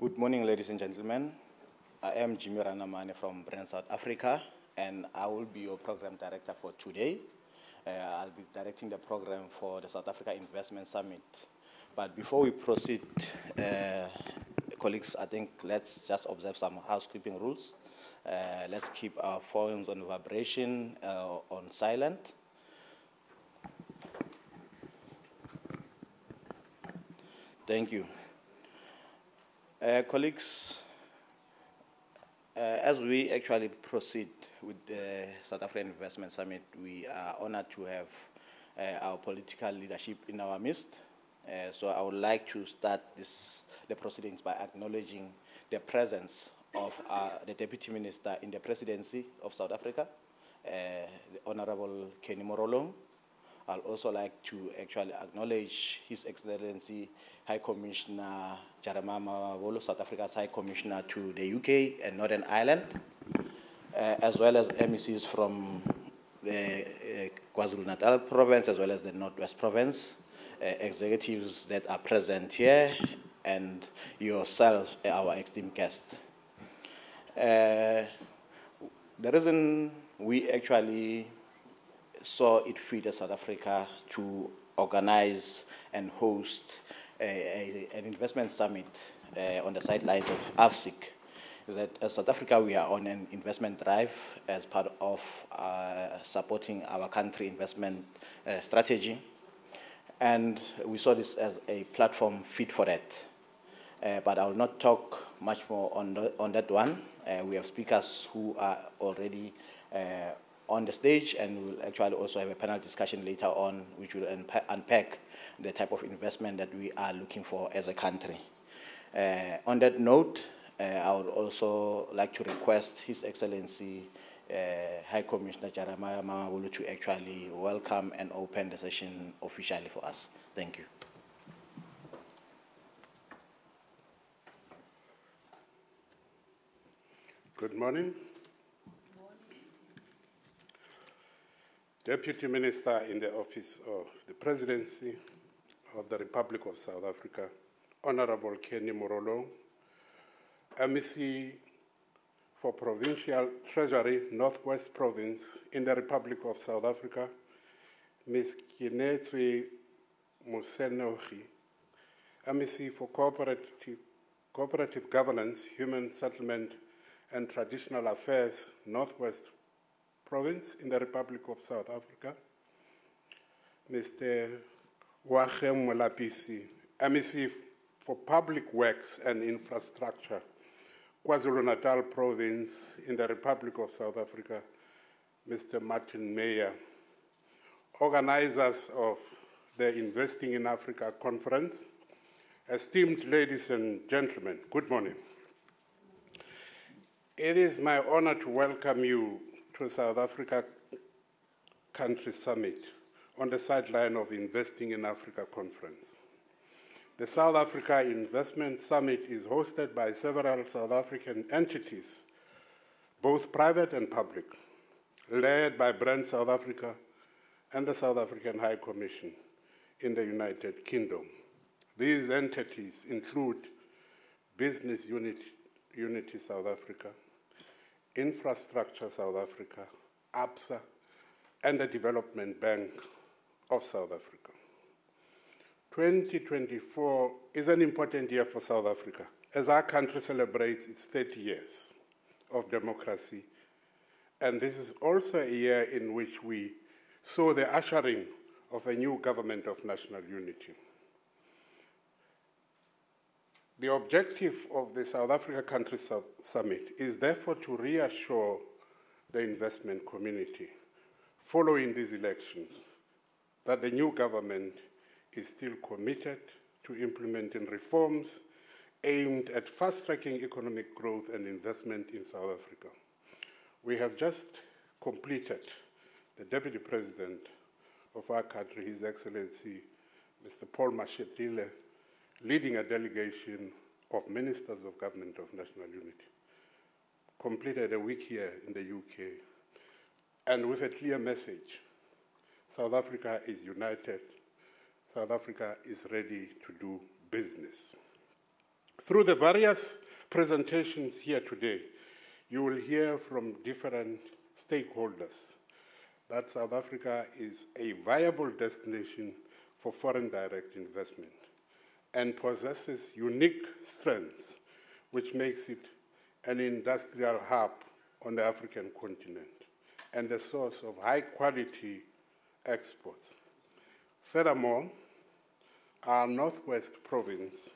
Good morning, ladies and gentlemen. I am Jimmy Ranamane from Brand South Africa, and I will be your program director for today. Uh, I'll be directing the program for the South Africa Investment Summit. But before we proceed, uh, colleagues, I think let's just observe some housekeeping rules. Uh, let's keep our phones on vibration, uh, on silent. Thank you. Uh, colleagues, uh, as we actually proceed with the South African Investment Summit, we are honored to have uh, our political leadership in our midst. Uh, so I would like to start this, the proceedings by acknowledging the presence of uh, the Deputy Minister in the Presidency of South Africa, uh, the Honorable Kenny Morolong, I'd also like to actually acknowledge His Excellency High Commissioner Jeremiah Mamabolo, South Africa's High Commissioner to the UK and Northern Ireland, uh, as well as MECs from the uh, KwaZulu-Natal province as well as the Northwest province, uh, executives that are present here, and yourself, our esteemed guest. Uh, the reason we actually saw it as South Africa to organize and host a, a, an investment summit uh, on the sidelines of AFSIC is that as South Africa we are on an investment drive as part of uh, supporting our country investment uh, strategy. And we saw this as a platform fit for that. Uh, but I will not talk much more on, the, on that one. Uh, we have speakers who are already uh, on the stage, and we'll actually also have a panel discussion later on, which will unpa unpack the type of investment that we are looking for as a country. Uh, on that note, uh, I would also like to request His Excellency uh, High Commissioner Jeremiah Mamabolo to actually welcome and open the session officially for us. Thank you. Good morning. Deputy Minister in the Office of the Presidency of the Republic of South Africa, Honorable Kenny Morolong, MEC for Provincial Treasury, Northwest Province in the Republic of South Africa, Ms. Kenetswe Mosenogi, MEC for Cooperative, Cooperative Governance, Human Settlement and Traditional Affairs, Northwest Province in the Republic of South Africa, Mr. Oageng Molapisi, MEC for Public Works and Infrastructure, KwaZulu-Natal Province in the Republic of South Africa, Mr. Martin Meyer, organizers of the Investing in Africa conference, esteemed ladies and gentlemen, good morning. It is my honor to welcome you to South Africa Country Summit on the sideline of Investing in Africa conference. The South Africa Investment Summit is hosted by several South African entities, both private and public, led by Brand South Africa and the South African High Commission in the United Kingdom. These entities include Business Unity, Unity South Africa, Infrastructure South Africa, ABSA, and the Development Bank of South Africa. 2024 is an important year for South Africa as our country celebrates its 30 years of democracy. And this is also a year in which we saw the ushering of a new government of national unity. The objective of the South Africa Country Summit is therefore to reassure the investment community following these elections that the new government is still committed to implementing reforms aimed at fast-tracking economic growth and investment in South Africa. We have just completed the Deputy President of our country, His Excellency Mr. Paul Mashatile, leading a delegation of ministers of government of national unity, completed a week here in the UK, and with a clear message. South Africa is united. South Africa is ready to do business. Through the various presentations here today, you will hear from different stakeholders that South Africa is a viable destination for foreign direct investment and possesses unique strengths which makes it an industrial hub on the African continent and a source of high quality exports. Furthermore, our Northwest Province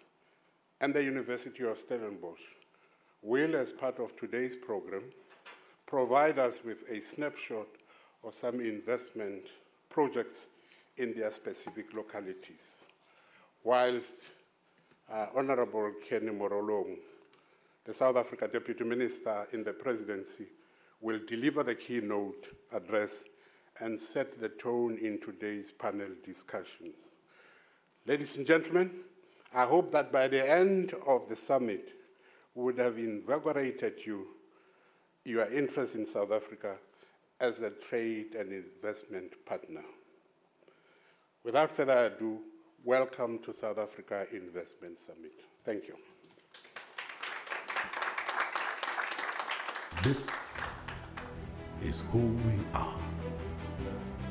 and the University of Stellenbosch will, as part of today's program, provide us with a snapshot of some investment projects in their specific localities. Whilst uh, Honorable Kenny Morolong, the South Africa Deputy Minister in the presidency, will deliver the keynote address and set the tone in today's panel discussions. Ladies and gentlemen, I hope that by the end of the summit, we would have invigorated you, your interest in South Africa as a trade and investment partner. Without further ado, welcome to South Africa Investment Summit. Thank you. This is who we are.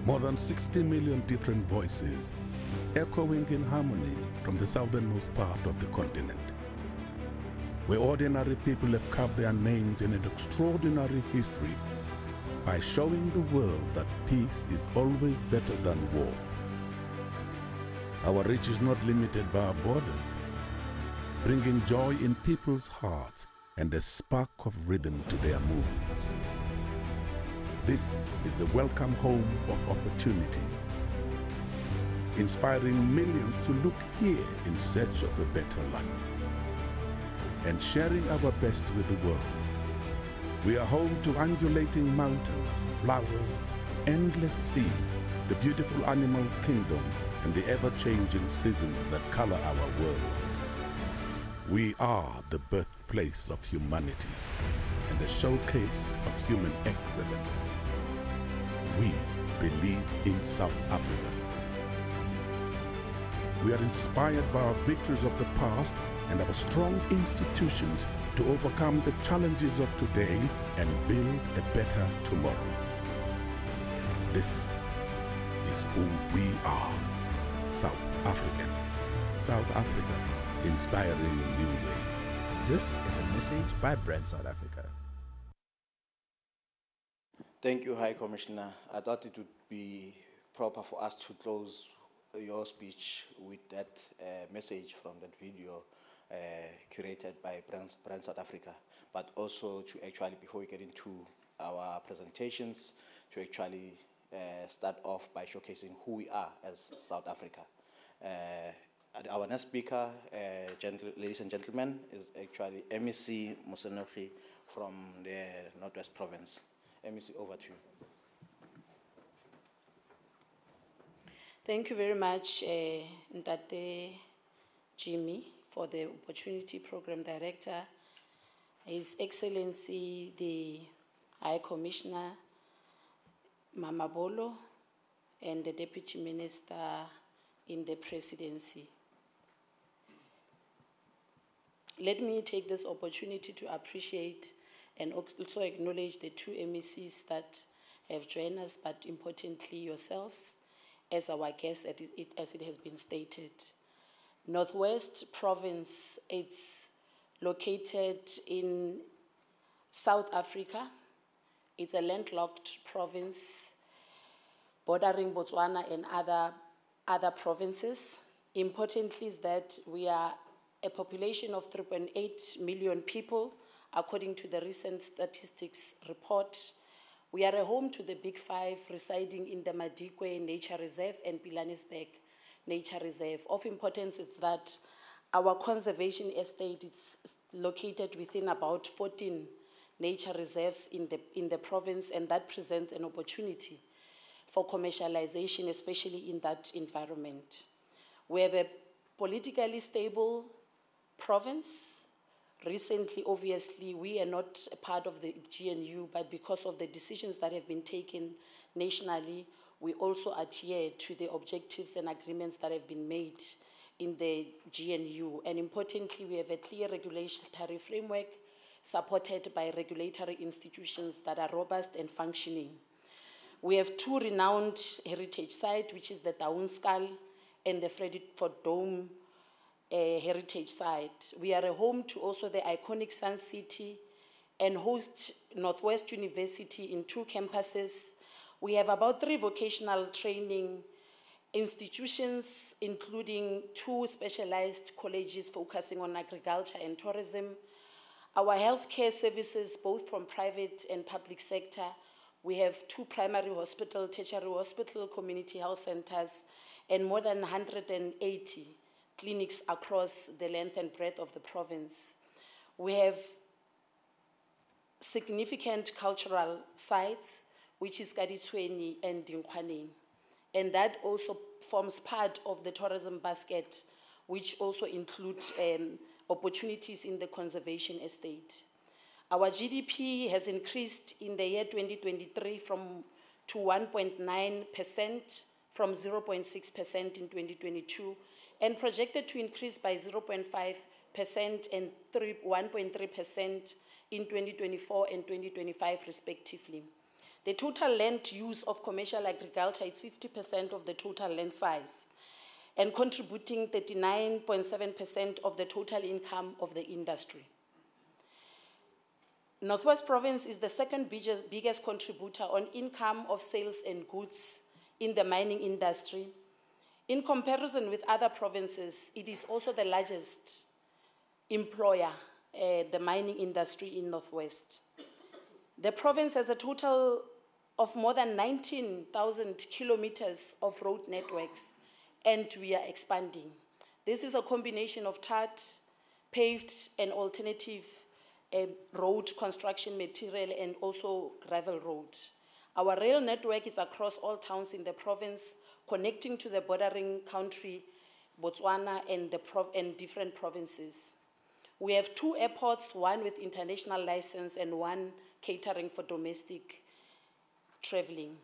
More than 60 million different voices echoing in harmony from the southernmost part of the continent, where ordinary people have carved their names in an extraordinary history by showing the world that peace is always better than war. Our reach is not limited by our borders, bringing joy in people's hearts and a spark of rhythm to their moves. This is the welcome home of opportunity, inspiring millions to look here in search of a better life, and sharing our best with the world. We are home to undulating mountains, flowers, endless seas, the beautiful animal kingdom, and the ever-changing seasons that color our world. We are the birthplace of humanity and a showcase of human excellence. We believe in South Africa. We are inspired by our victories of the past and our strong institutions to overcome the challenges of today and build a better tomorrow. This is who we are. South African. South Africa, inspiring new ways. This is a message by Brand South Africa. Thank you, High Commissioner. I thought it would be proper for us to close your speech with that uh, message from that video uh, curated by Brand, Brand South Africa, but also to actually, before we get into our presentations, to actually uh, start off by showcasing who we are as South Africa. Uh, our next speaker, uh, ladies and gentlemen, is actually MEC Mosenogi from the Northwest Province. MEC, over to you. Thank you very much, uh, Ntate Jimmy, for the opportunity program director, His Excellency the High Commissioner Mamabolo, and the Deputy Minister in the Presidency. Let me take this opportunity to appreciate and also acknowledge the two MECs that have joined us, but importantly yourselves as our guests, as it has been stated. Northwest Province, it's located in South Africa. It's a landlocked province bordering Botswana and other, other provinces. Importantly is that we are a population of 3.8 million people, according to the recent statistics report. We are a home to the Big Five residing in the Madikwe Nature Reserve and Pilanesberg Nature Reserve. Of importance is that our conservation estate is located within about 14 nature reserves in the, in the province, and that presents an opportunity for commercialization, especially in that environment. We have a politically stable province. Recently, obviously, we are not a part of the GNU, but because of the decisions that have been taken nationally, we also adhere to the objectives and agreements that have been made in the GNU. And importantly, we have a clear regulatory framework supported by regulatory institutions that are robust and functioning. We have two renowned heritage sites, which is the Taung Skull and the Vredefort Dome uh, heritage site. We are a home to also the iconic Sun City and host Northwest University in two campuses. We have about three vocational training institutions, including two specialized colleges focusing on agriculture and tourism. Our healthcare services, both from private and public sector, we have two primary hospital, tertiary hospital, community health centers, and more than 180 clinics across the length and breadth of the province. We have significant cultural sites, which is Kaditshwene and Dinkwaning. And that also forms part of the tourism basket, which also includes um, opportunities in the conservation estate. Our GDP has increased in the year 2023 from to 1.9% from 0.6% in 2022 and projected to increase by 0.5% and 1.3% in 2024 and 2025 respectively. The total land use of commercial agriculture is 50% of the total land size and contributing 39.7% of the total income of the industry. Northwest Province is the second biggest, biggest contributor on income of sales and goods in the mining industry. In comparison with other provinces, it is also the largest employer, uh, the mining industry in Northwest. The province has a total of more than 19,000 kilometers of road networks, and we are expanding. This is a combination of tarred, paved, and alternative uh, road construction material, and also gravel road. Our rail network is across all towns in the province, connecting to the bordering country, Botswana, and, the and different provinces. We have two airports, one with international license and one catering for domestic traveling.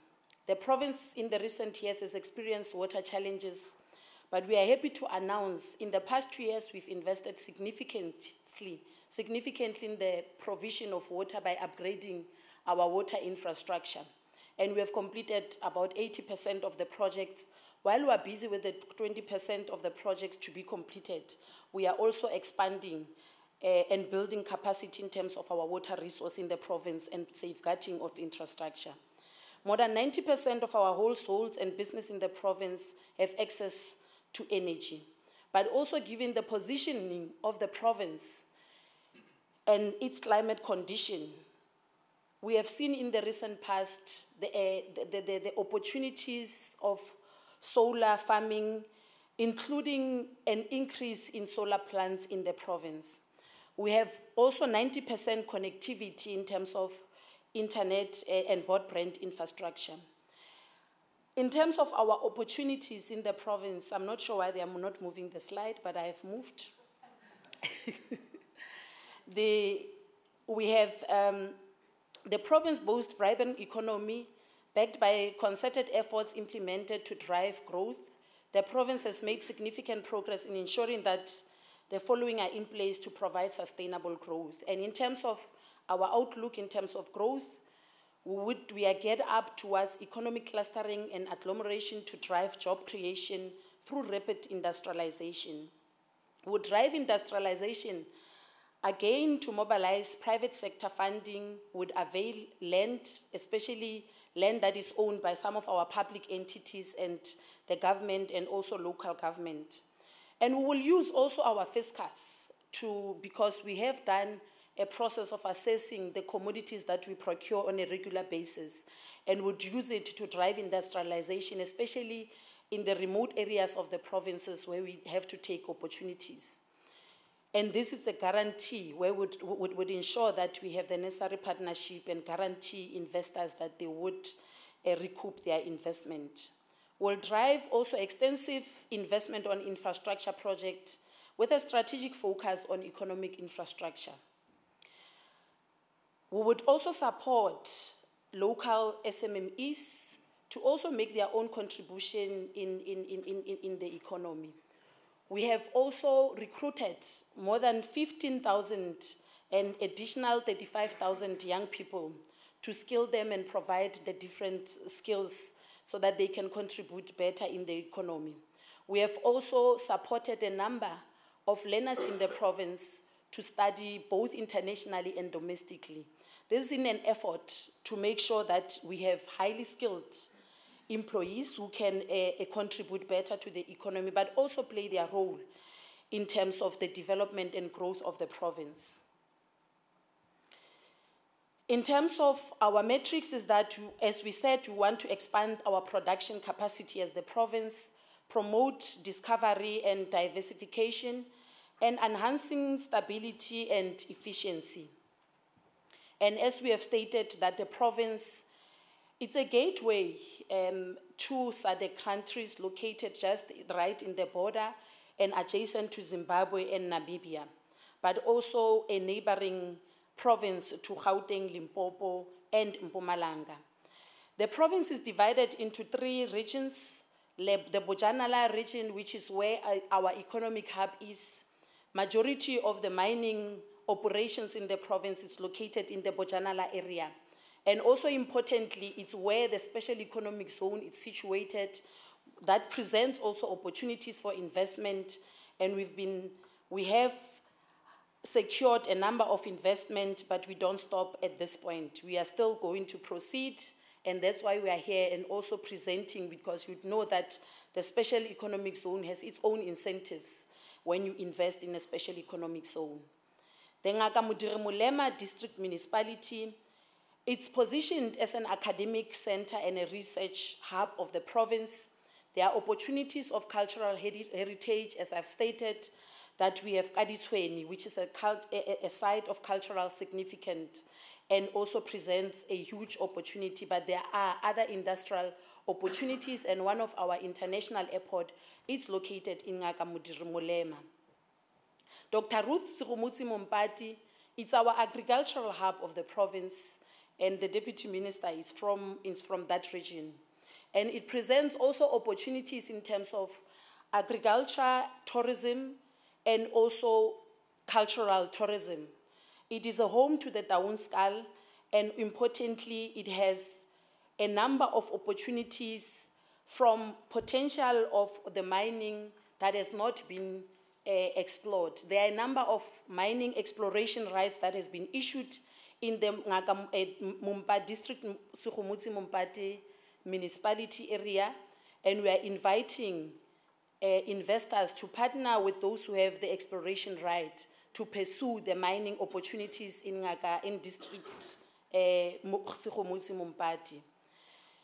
The province in the recent years has experienced water challenges, but we are happy to announce in the past two years we've invested significantly, significantly in the provision of water by upgrading our water infrastructure and we have completed about 80% of the projects. While we are busy with the 20% of the projects to be completed, we are also expanding uh, and building capacity in terms of our water resource in the province and safeguarding of infrastructure. More than 90% of our households and business in the province have access to energy. But also given the positioning of the province and its climate condition, we have seen in the recent past the, uh, the, the, the, opportunities of solar farming, including an increase in solar plants in the province. We have also 90% connectivity in terms of internet uh, and broadband infrastructure. In terms of our opportunities in the province, I'm not sure why they are not moving the slide, but I have moved. the, we have um, the province boasts vibrant economy backed by concerted efforts implemented to drive growth. The province has made significant progress in ensuring that the following are in place to provide sustainable growth. And in terms of our outlook in terms of growth, we, would, we are geared up towards economic clustering and agglomeration to drive job creation through rapid industrialization. We would drive industrialization Again, to mobilize private sector funding would avail land, especially land that is owned by some of our public entities and the government and also local government. And we will use also our fiscus to, because we have done a process of assessing the commodities that we procure on a regular basis and would use it to drive industrialization, especially in the remote areas of the provinces where we have to take opportunities. And this is a guarantee where would, would, would ensure that we have the necessary partnership and guarantee investors that they would uh, recoup their investment. We'll drive also extensive investment on infrastructure project with a strategic focus on economic infrastructure. We would also support local SMMEs to also make their own contribution in, in, in, in, in the economy. We have also recruited more than 15,000 and additional 35,000 young people to skill them and provide the different skills so that they can contribute better in the economy. We have also supported a number of learners in the province to study both internationally and domestically. This is in an effort to make sure that we have highly skilled employees who can uh, uh, contribute better to the economy, but also play their role in terms of the development and growth of the province. In terms of our metrics, is that, as we said, we want to expand our production capacity as the province, promote discovery and diversification, and enhancing stability and efficiency. And as we have stated, that the province it's a gateway um, to SADC countries located just right in the border and adjacent to Zimbabwe and Namibia, but also a neighboring province to Gauteng, Limpopo, and Mpumalanga. The province is divided into three regions. The Bojanala region, which is where our economic hub is. Majority of the mining operations in the province It's located in the Bojanala area. And also importantly, it's where the special economic zone is situated that presents also opportunities for investment. And we've been, we have secured a number of investment, but we don't stop at this point. We are still going to proceed, and that's why we are here and also presenting because you know that the special economic zone has its own incentives when you invest in a special economic zone. The Modiri District Municipality, it's positioned as an academic center and a research hub of the province. There are opportunities of cultural heritage, as I've stated, that we have Kaditshwene, which is a, a, site of cultural significance and also presents a huge opportunity. But there are other industrial opportunities, and one of our international airport is located in Ngaka Modiri Molema. Dr. Ruth Segomotsi Mompati, it's our agricultural hub of the province, and the deputy minister is from, is from that region. And it presents also opportunities in terms of agriculture, tourism, and also cultural tourism. It is a home to the Taung Skull, and importantly, it has a number of opportunities from potential of the mining that has not been explored. There are a number of mining exploration rights that has been issued in the uh, Mumpa district, Segomotsi Mompati municipality area, and we are inviting uh, investors to partner with those who have the exploration right to pursue the mining opportunities in Ngaka, in district uh, Mompati.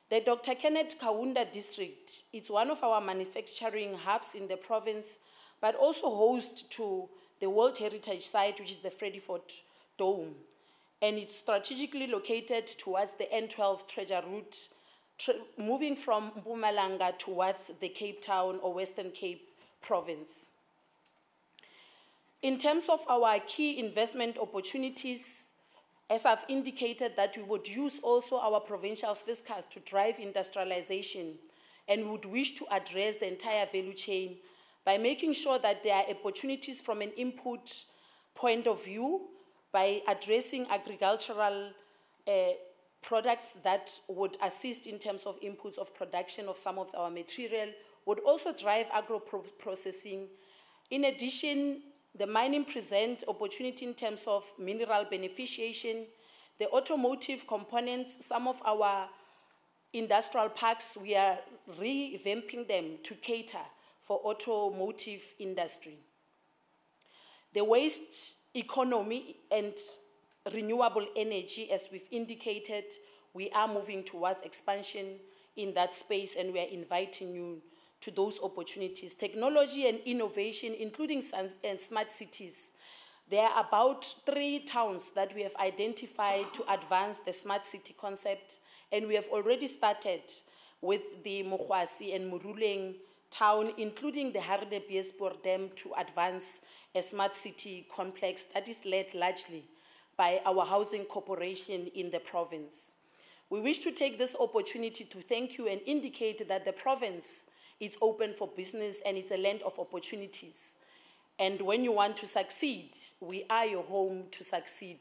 The Dr. Kenneth Kaunda district is one of our manufacturing hubs in the province, but also host to the World Heritage Site, which is the Vredefort Dome. And it's strategically located towards the N12 treasure route moving from Mpumalanga towards the Cape Town or Western Cape province. In terms of our key investment opportunities, as I've indicated that we would use also our provincial fiscals to drive industrialization and would wish to address the entire value chain by making sure that there are opportunities from an input point of view by addressing agricultural uh, products that would assist in terms of inputs of production of some of our material, would also drive agro processing. In addition, the mining present opportunity in terms of mineral beneficiation, the automotive components, some of our industrial parks, we are revamping them to cater for automotive industry. The waste economy and renewable energy, as we've indicated, we are moving towards expansion in that space and we are inviting you to those opportunities. Technology and innovation, including and smart cities. There are about three towns that we have identified to advance the smart city concept, and we have already started with the Mogwase and Moruleng town, including the Hartbeespoort Dam, to advance a smart city complex that is led largely by our housing corporation in the province. We wish to take this opportunity to thank you and indicate that the province is open for business and it's a land of opportunities. And when you want to succeed, we are your home to succeed.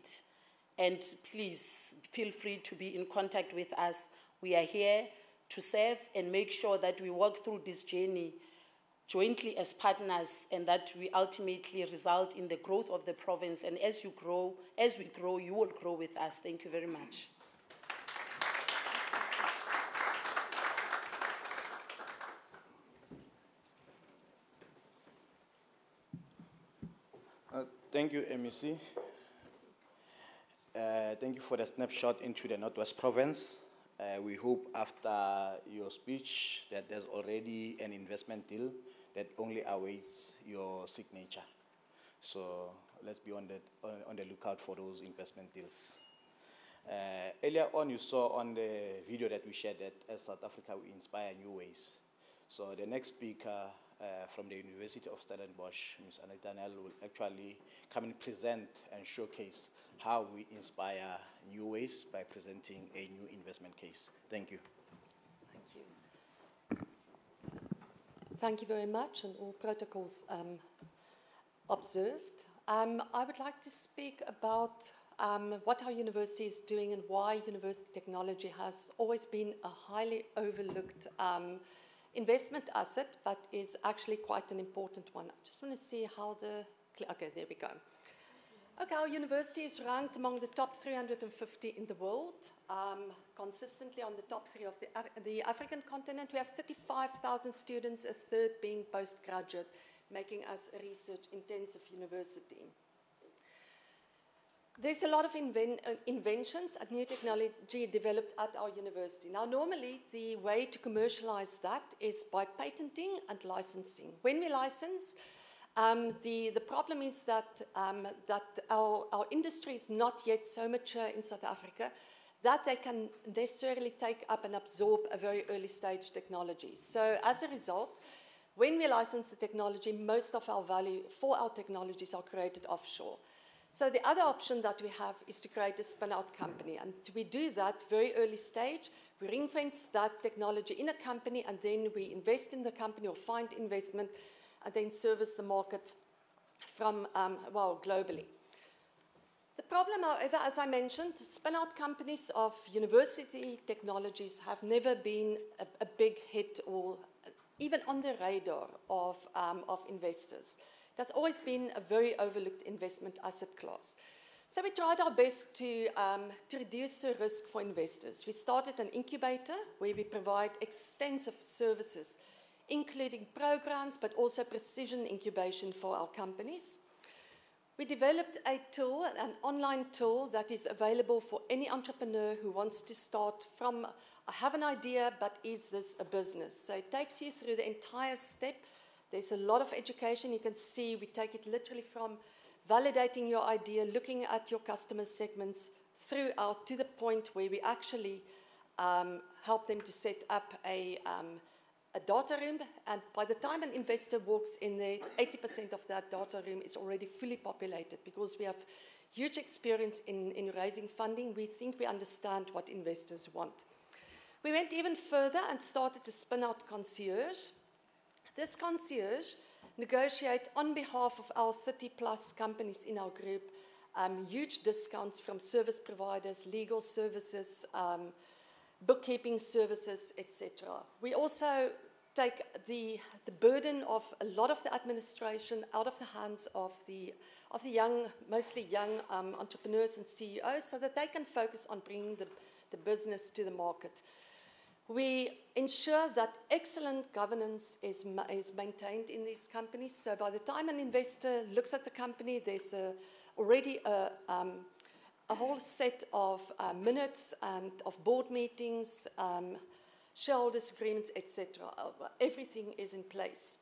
And please feel free to be in contact with us. We are here to serve and make sure that we walk through this journey jointly as partners and that we ultimately result in the growth of the province. And as you grow, as we grow, you will grow with us. Thank you very much. Uh, Thank you, MEC. Uh, Thank you for the snapshot into the Northwest Province. Uh, We hope after your speech that there's already an investment deal that only awaits your signature. So let's be on the, on- on the lookout for those investment deals. Uh, Earlier on, you saw on the video that we shared that as South Africa, we inspire new ways. So the next speaker uh, from the University of Stellenbosch, Ms. Anita Nel, will actually come and present and showcase how we inspire new ways by presenting a new investment case. Thank you. Thank you. Thank you very much, and all protocols um, observed. Um, I would like to speak about um, what our university is doing and why university technology has always been a highly overlooked um, investment asset, but is actually quite an important one. I just want to see how the. Okay, there we go. Okay, our university is ranked among the top 350 in the world, um, consistently on the top three of the, Af- the African continent. We have 35,000 students, a third being postgraduate, making us a research intensive university. There's a lot of inven- uh, inventions and new technology developed at our university. Now, normally, the way to commercialize that is by patenting and licensing. When we license, um, the, the problem is that, um, that our, our industry is not yet so mature in South Africa that they can necessarily take up and absorb a very early stage technology. So, as a result, when we license the technology, most of our value for our technologies are created offshore. So the other option that we have is to create a spin-out company, and we do that very early stage. We ring fence that technology in a company, and then we invest in the company or find investment, and then service the market from um, well globally. The problem, however, as I mentioned, spin-out companies of university technologies have never been a, a big hit or even on the radar of, um, of investors. That's always been a very overlooked investment asset class. So we tried our best to, um, to reduce the risk for investors. We started an incubator where we provide extensive services, including programs, but also precision incubation for our companies. We developed a tool, an online tool that is available for any entrepreneur who wants to start from, I have an idea, but is this a business? So it takes you through the entire step. There's a lot of education. You can see we take it literally from validating your idea, looking at your customer segments, throughout to the point where we actually um, help them to set up a, um, a data room. And by the time an investor walks in there, 80% of that data room is already fully populated because we have huge experience in, in raising funding. We think we understand what investors want. We went even further and started to spin out concierge. This concierge negotiate on behalf of our 30 plus companies in our group um, huge discounts from service providers, legal services, um, bookkeeping services, etc. We also take the, the burden of a lot of the administration out of the hands of the, of the young, mostly young um, entrepreneurs and CEOs so that they can focus on bringing the, the business to the market. We ensure that excellent governance is, is maintained in these companies. So by the time an investor looks at the company, there's a, already a, um, a whole set of uh, minutes and of board meetings, um, shareholders agreements, etc. Everything is in place.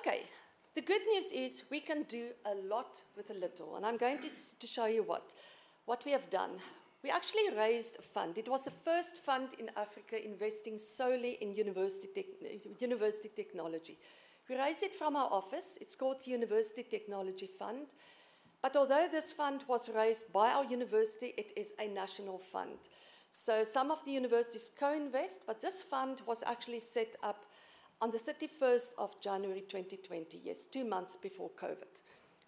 Okay, the good news is we can do a lot with a little, and I'm going to, to show you what, what we have done. We actually raised a fund. It was the first fund in Africa investing solely in university, university technology. We raised it from our office. It's called the University Technology Fund. But although this fund was raised by our university, it is a national fund. So some of the universities co invest, but this fund was actually set up on the 31st of January 2020, yes, two months before COVID.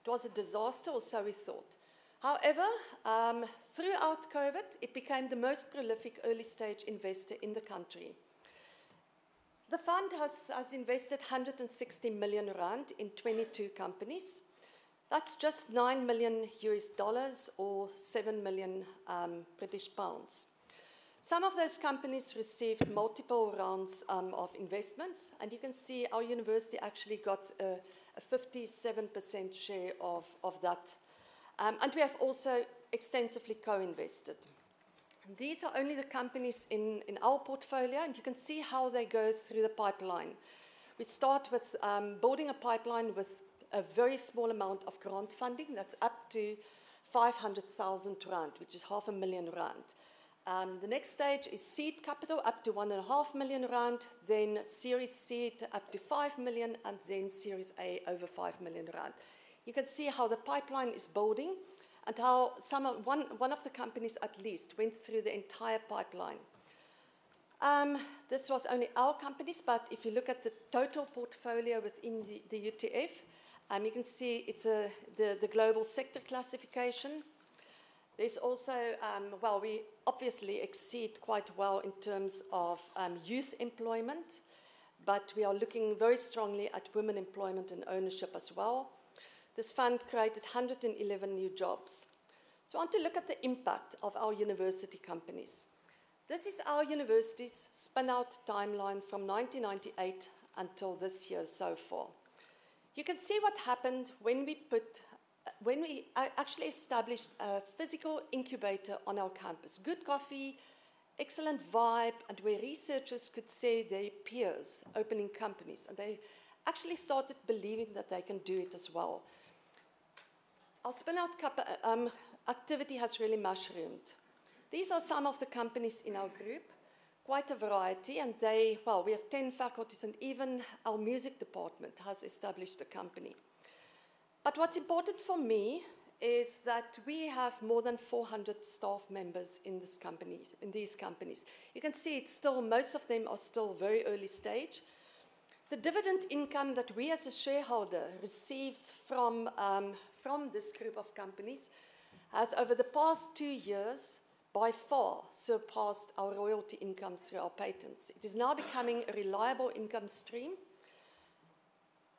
It was a disaster, or so we thought. However, um, throughout COVID, it became the most prolific early stage investor in the country. The fund has, has invested 160 million rand in 22 companies. That's just 9 million US dollars or 7 million um, British pounds. Some of those companies received multiple rounds um, of investments, and you can see our university actually got a, a 57% share of, of that. Um, and we have also extensively co invested. These are only the companies in, in our portfolio, and you can see how they go through the pipeline. We start with um, building a pipeline with a very small amount of grant funding, that's up to 500,000 rand, which is half a million rand. Um, the next stage is seed capital up to one and a half million rand, then Series Seed up to five million, and then Series A over five million rand. You can see how the pipeline is building and how some of, one, one of the companies at least went through the entire pipeline. Um, this was only our companies, but if you look at the total portfolio within the, the UTF, um, you can see it's a, the, the global sector classification. There's also, um, well, we obviously exceed quite well in terms of um, youth employment, but we are looking very strongly at women employment and ownership as well. This fund created 111 new jobs. So I want to look at the impact of our university companies. This is our university's spin-out timeline from 1998 until this year so far. You can see what happened when we put when we uh, actually established a physical incubator on our campus. Good coffee, excellent vibe, and where researchers could see their peers opening companies, and they actually started believing that they can do it as well. Our spin-out um, activity has really mushroomed. These are some of the companies in our group, quite a variety, and they, well, we have 10 faculties, and even our music department has established a company. But what's important for me is that we have more than 400 staff members in, this company, in these companies. You can see it's still, most of them are still very early stage. The dividend income that we as a shareholder receives from, um, from this group of companies has over the past two years by far surpassed our royalty income through our patents. It is now becoming a reliable income stream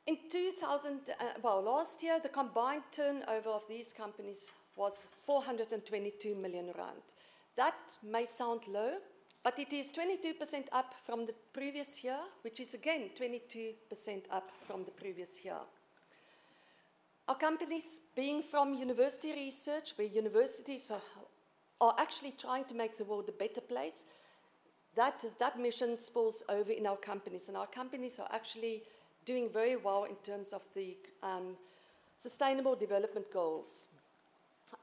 in 2000, uh, well, last year, the combined turnover of these companies was 422 million rand. That may sound low, but it is 22% up from the previous year, which is again 22% up from the previous year. Our companies, being from university research, where universities are, are actually trying to make the world a better place, that, that mission spills over in our companies, and our companies are actually doing very well in terms of the um, sustainable development goals.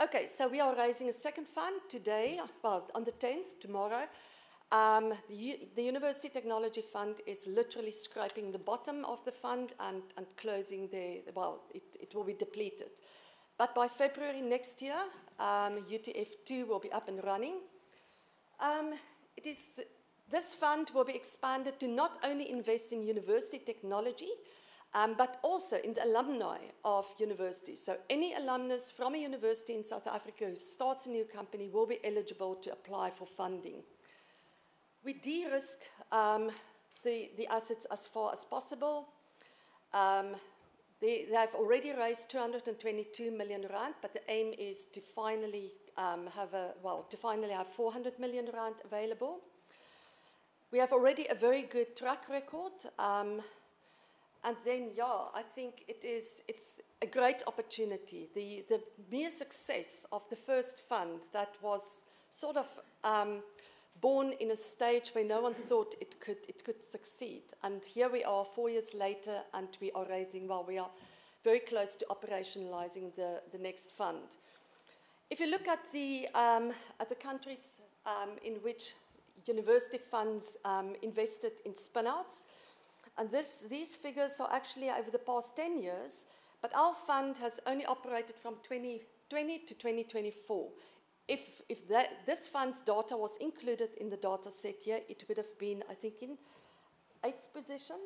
Okay, so we are raising a second fund today, well, on the 10th, tomorrow. Um, the, the, University Technology Fund is literally scraping the bottom of the fund and, and closing the, well, it, it, will be depleted. But by February next year, um, UTF2 will be up and running. Um, it is this fund will be expanded to not only invest in university technology, um, but also in the alumni of universities. So any alumnus from a university in South Africa who starts a new company will be eligible to apply for funding. We de-risk um, the, the assets as far as possible. Um, they, they, have already raised 222 million rand, but the aim is to finally um, have a, well, to finally have 400 million rand available. We have already a very good track record. Um, and then, yeah, I think it is, it's a great opportunity. The, the mere success of the first fund that was sort of um, born in a stage where no one thought it could, it could succeed. And here we are four years later, and we are raising, well, we are very close to operationalizing the, the next fund. If you look at the, um, at the countries um, in which university funds um, invested in spinouts. And this, these figures are actually over the past 10 years, but our fund has only operated from 2020 to 2024. If, if that, this fund's data was included in the data set here, it would have been, I think, in eighth position.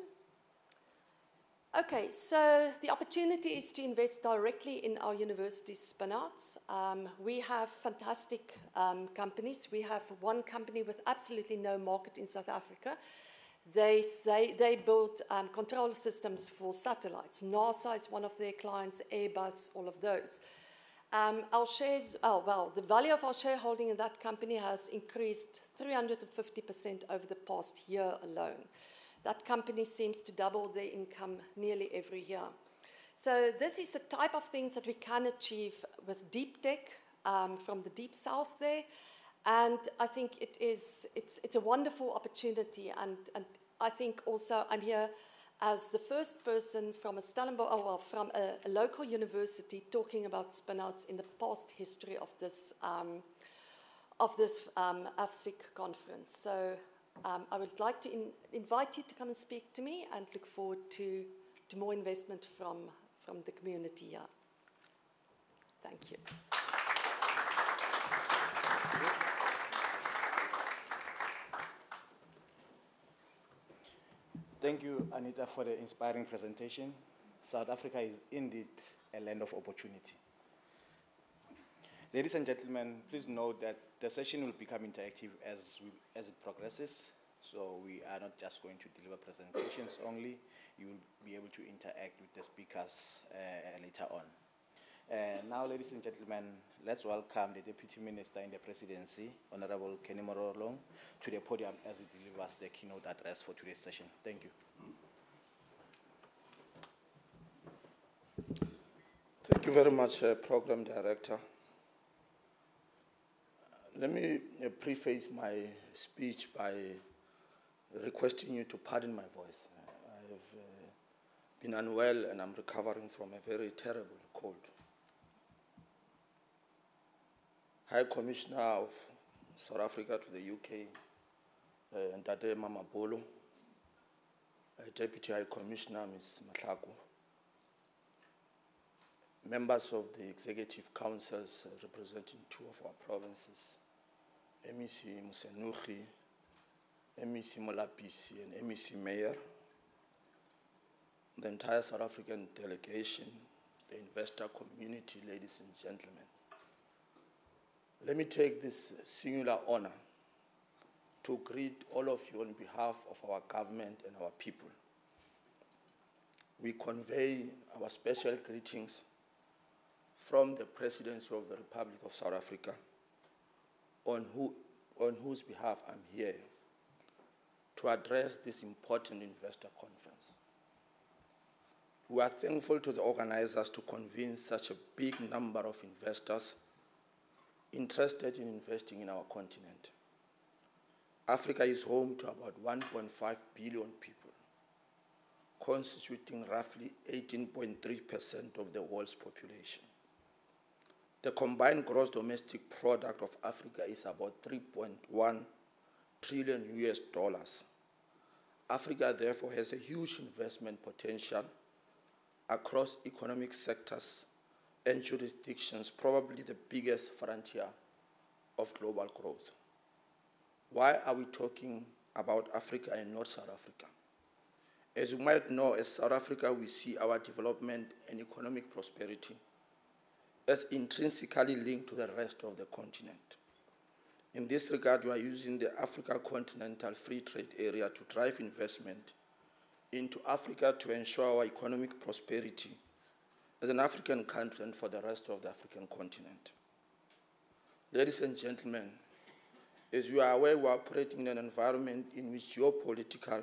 Okay, so the opportunity is to invest directly in our university spinouts. Um, we have fantastic um, companies. We have one company with absolutely no market in South Africa. They say they build um, control systems for satellites. NASA is one of their clients, Airbus, all of those. Um, our shares, oh, well, the value of our shareholding in that company has increased 350% over the past year alone that company seems to double their income nearly every year. So this is the type of things that we can achieve with deep tech um, from the deep south there. And I think it is, it's, it's a wonderful opportunity. And, and I think also I'm here as the first person from a Stellenbosch, oh, well, from a, a, local university talking about spinouts in the past history of this, um, of this um, AFSIC conference. So um, I would like to in, invite you to come and speak to me and look forward to, to more investment from, from the community here. Thank you. Thank you, Anita, for the inspiring presentation. South Africa is indeed a land of opportunity. Ladies and gentlemen, please note that the session will become interactive as, we, as it progresses. So we are not just going to deliver presentations only. You will be able to interact with the speakers uh, later on. Uh, now, ladies and gentlemen, let's welcome the Deputy Minister in the Presidency, Honorable Kenny Morolong, to the podium as he delivers the keynote address for today's session. Thank you. Thank you very much, uh, Program Director. Let me uh, preface my speech by requesting you to pardon my voice. I've uh, been unwell and I'm recovering from a very terrible cold. High Commissioner of South Africa to the UK, uh, Bolo, uh, Deputy High Commissioner Ms. Matlaku, members of the Executive Councils uh, representing two of our provinces, MEC Mosenogi, MEC Molapisi, and MEC Mayor, the entire South African delegation, the investor community, ladies and gentlemen. Let me take this singular honor to greet all of you on behalf of our government and our people. We convey our special greetings from the Presidency of the Republic of South Africa on, who, on whose behalf I'm here to address this important investor conference. We are thankful to the organizers to convince such a big number of investors interested in investing in our continent. Africa is home to about 1.5 billion people, constituting roughly 18.3% of the world's population. The combined gross domestic product of Africa is about 3.1 trillion US dollars. Africa therefore has a huge investment potential across economic sectors and jurisdictions, probably the biggest frontier of global growth. Why are we talking about Africa and not South Africa? As you might know, as South Africa, we see our development and economic prosperity as intrinsically linked to the rest of the continent. In this regard, we are using the Africa Continental Free Trade Area to drive investment into Africa to ensure our economic prosperity as an African country and for the rest of the African continent. Ladies and gentlemen, as you are aware, we are operating in an environment in which geopolitical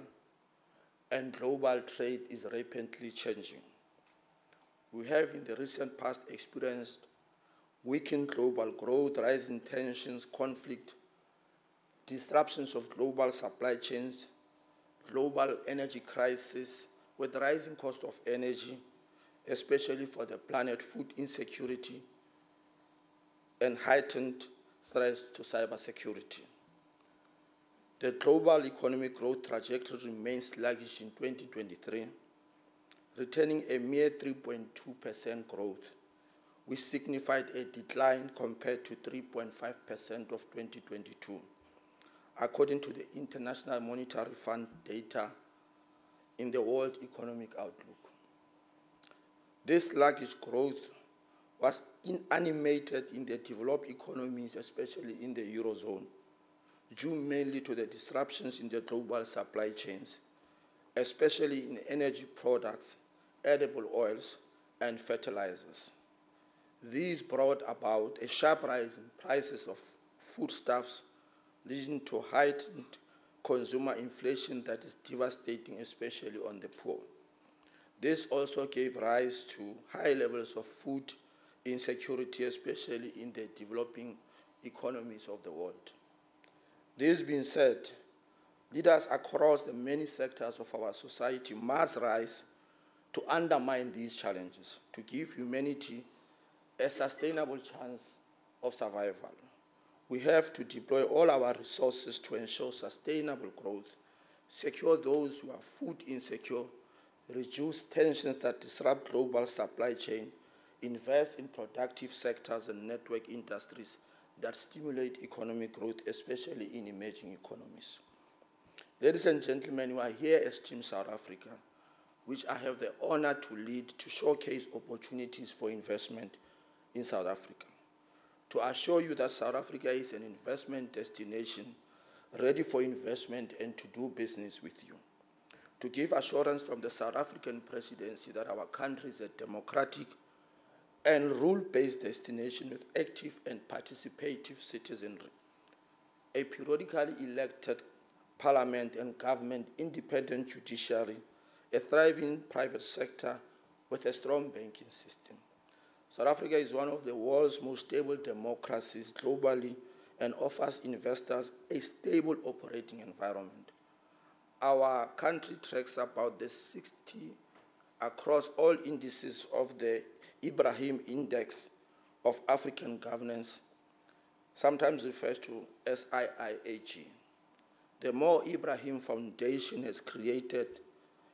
and global trade is rapidly changing we have in the recent past experienced weakened global growth, rising tensions, conflict, disruptions of global supply chains, global energy crisis with rising cost of energy, especially for the planet, food insecurity, and heightened threats to cybersecurity. The global economic growth trajectory remains sluggish in 2023 returning a mere 3.2% growth, which signified a decline compared to 3.5% of 2022, according to the International Monetary Fund data in the World Economic Outlook. This sluggish growth was inanimated in the developed economies, especially in the Eurozone, due mainly to the disruptions in the global supply chains, especially in energy products, edible oils, and fertilizers. These brought about a sharp rise in prices of foodstuffs, leading to heightened consumer inflation that is devastating, especially on the poor. This also gave rise to high levels of food insecurity, especially in the developing economies of the world. This being said, leaders across the many sectors of our society must rise to undermine these challenges, to give humanity a sustainable chance of survival. We have to deploy all our resources to ensure sustainable growth, secure those who are food insecure, reduce tensions that disrupt global supply chain, invest in productive sectors and network industries that stimulate economic growth, especially in emerging economies. Ladies and gentlemen, we are here as Team South Africa, which I have the honor to lead to showcase opportunities for investment in South Africa. To assure you that South Africa is an investment destination ready for investment and to do business with you. To give assurance from the South African presidency that our country is a democratic and rule-based destination with active and participative citizenry. A periodically elected parliament and government independent judiciary, a thriving private sector with a strong banking system. South Africa is one of the world's most stable democracies globally and offers investors a stable operating environment. Our country tracks about the 60 across all indices of the Ibrahim Index of African Governance, sometimes referred to as IIAG. The Mo Ibrahim Foundation has created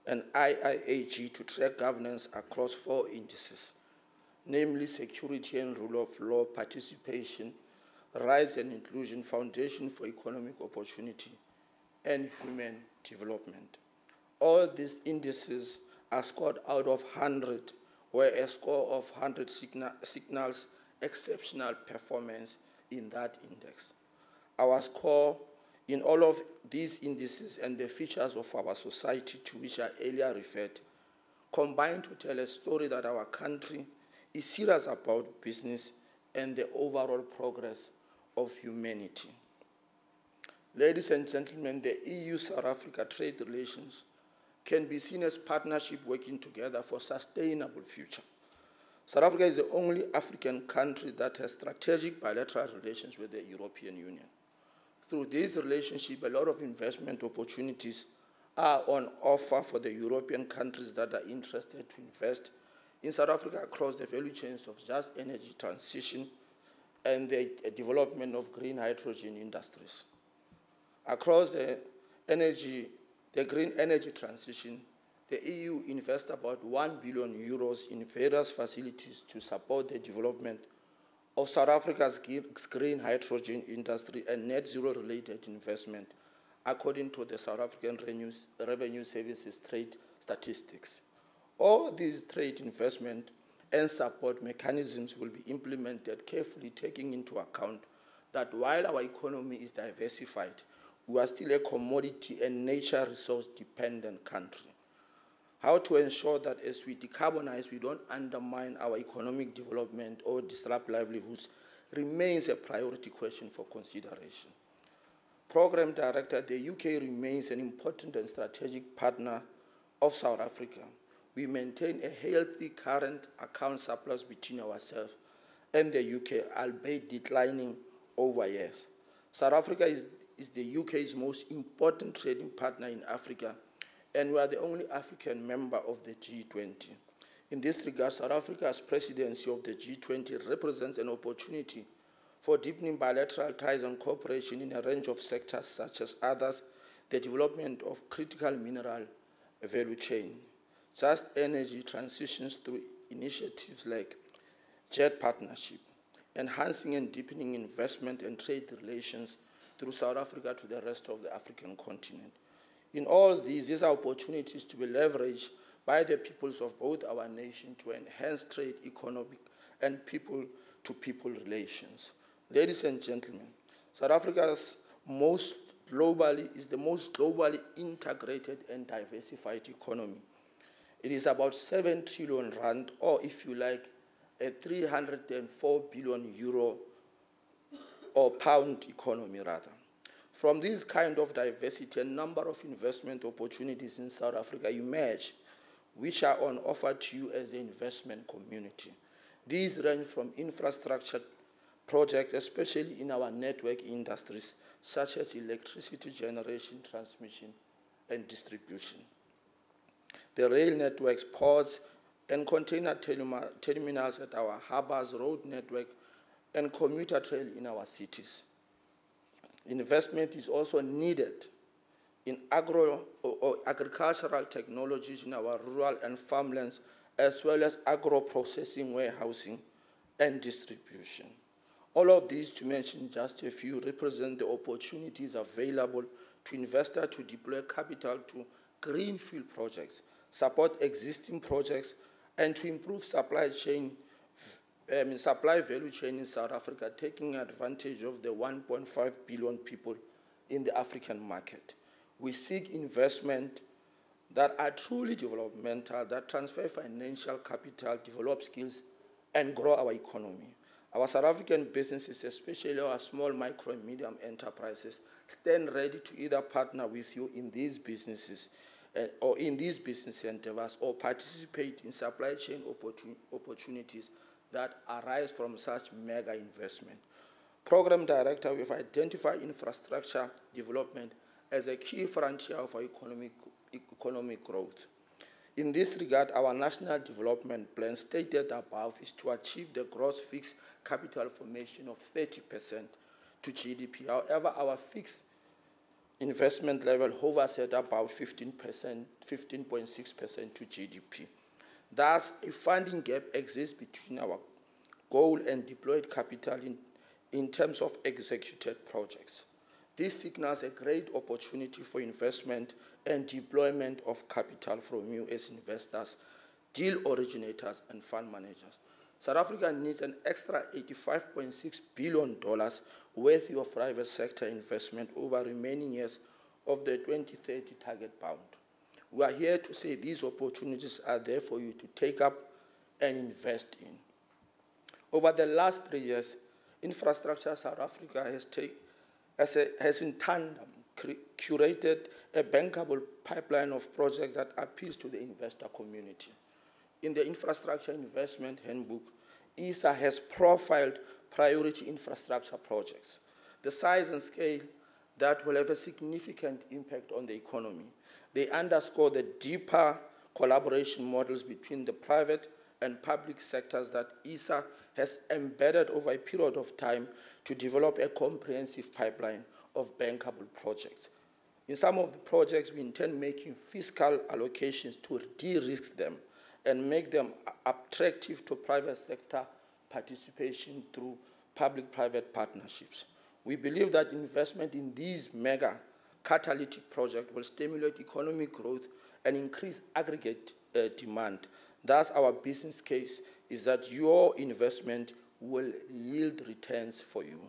an IIAG to track governance across four indices, namely security and rule of law, participation, rights and inclusion, foundation for economic opportunity, and human development. All these indices are scored out of 100 where a score of 100 signa signals exceptional performance in that index. Our score in all of these indices and the features of our society to which I earlier referred combine to tell a story that our country is serious about business and the overall progress of humanity. Ladies and gentlemen, the EU-South Africa trade relations can be seen as partnership working together for sustainable future. South Africa is the only African country that has strategic bilateral relations with the European Union. Through this relationship, a lot of investment opportunities are on offer for the European countries that are interested to invest in South Africa across the value chains of just energy transition and the development of green hydrogen industries. Across the energy the green energy transition, the EU invests about 1 billion euros in various facilities to support the development of South Africa's green hydrogen industry and net zero related investment, according to the South African Revenue Services trade statistics. All these trade investment and support mechanisms will be implemented carefully, taking into account that while our economy is diversified, we are still a commodity and nature resource dependent country. How to ensure that as we decarbonize, we don't undermine our economic development or disrupt livelihoods remains a priority question for consideration. Program Director, the UK remains an important and strategic partner of South Africa. We maintain a healthy current account surplus between ourselves and the UK, albeit declining over years. South Africa is is the UK's most important trading partner in Africa, and we are the only African member of the G20. In this regard, South Africa's presidency of the G20 represents an opportunity for deepening bilateral ties and cooperation in a range of sectors such as others, the development of critical mineral value chain, just energy transitions through initiatives like JET Partnership, enhancing and deepening investment and trade relations through South Africa to the rest of the African continent. In all these, these are opportunities to be leveraged by the peoples of both our nation to enhance trade, economic, and people-to-people relations. Ladies and gentlemen, South Africa's most globally is the most globally integrated and diversified economy. It is about 7 trillion rand, or if you like, a 304 billion euro or pound economy rather. From this kind of diversity, a number of investment opportunities in South Africa emerge, which are on offer to you as an investment community. These range from infrastructure projects, especially in our network industries, such as electricity generation, transmission, and distribution. The rail networks, ports, and container terminals at our harbors, road network, and commuter trail in our cities. Investment is also needed in agro or, agricultural technologies in our rural and farmlands, as well as agro-processing, warehousing, and distribution. All of these, to mention just a few, represent the opportunities available to investors to deploy capital to greenfield projects, support existing projects, and to improve supply chain, um, supply value chain in South Africa, taking advantage of the 1.5 billion people in the African market. We seek investment that are truly developmental, that transfer financial capital, develop skills, and grow our economy. Our South African businesses, especially our small, micro, and medium enterprises, stand ready to either partner with you in these businesses uh, or in these business endeavors or participate in supply chain opportun opportunities that arise from such mega investment. Program Director, we've identified infrastructure development as a key frontier of our economic, economic growth. In this regard, our national development plan stated above is to achieve the gross fixed capital formation of 30% to GDP. However, our fixed investment level hovers at about 15%, 15.6% to GDP. Thus, a funding gap exists between our goal and deployed capital in, in terms of executed projects. This signals a great opportunity for investment and deployment of capital from as investors, deal originators, and fund managers. South Africa needs an extra $85.6 billion worth of private sector investment over remaining years of the 2030 target bound. We are here to say these opportunities are there for you to take up and invest in. Over the last three years, Infrastructure South Africa has, take, has, a, has in tandem curated a bankable pipeline of projects that appeals to the investor community. In the Infrastructure Investment Handbook, ISA has profiled priority infrastructure projects, the size and scale that will have a significant impact on the economy. They underscore the deeper collaboration models between the private and public sectors that ISA has embedded over a period of time to develop a comprehensive pipeline of bankable projects. In some of the projects, we intend making fiscal allocations to de-risk them and make them attractive to private sector participation through public-private partnerships. We believe that investment in these mega catalytic project will stimulate economic growth and increase aggregate uh, demand. Thus, our business case is that your investment will yield returns for you.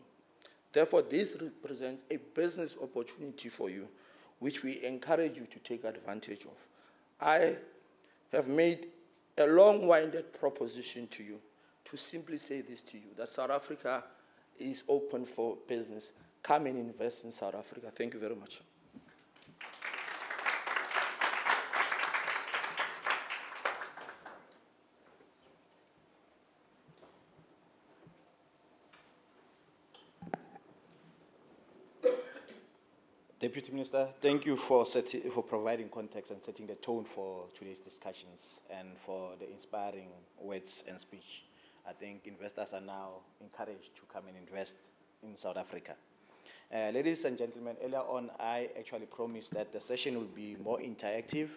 Therefore, this represents a business opportunity for you, which we encourage you to take advantage of. I have made a long-winded proposition to you to simply say this to you, that South Africa is open for business. Come and invest in South Africa. Thank you very much. Deputy Minister, thank you for, for providing context and setting the tone for today's discussions and for the inspiring words and speech. I think investors are now encouraged to come and invest in South Africa. Uh, ladies and gentlemen, earlier on I actually promised that the session will be more interactive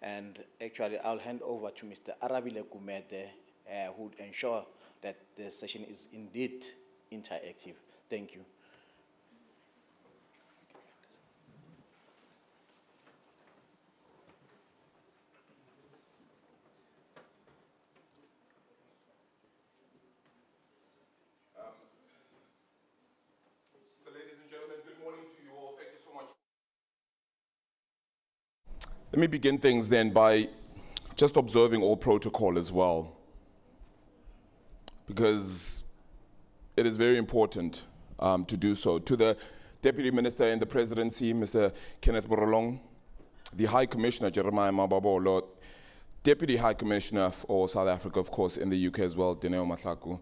and actually I'll hand over to Mr. Arabile Gumede uh, who would ensure that the session is indeed interactive. Thank you. Let me begin things then by just observing all protocol as well, because it is very important um, to do so. To the Deputy Minister in the Presidency, Mr. Kenneth Morolong, the High Commissioner, Jeremiah Mamabolo, Deputy High Commissioner for South Africa, of course, in the UK as well, Dineo Matlaku,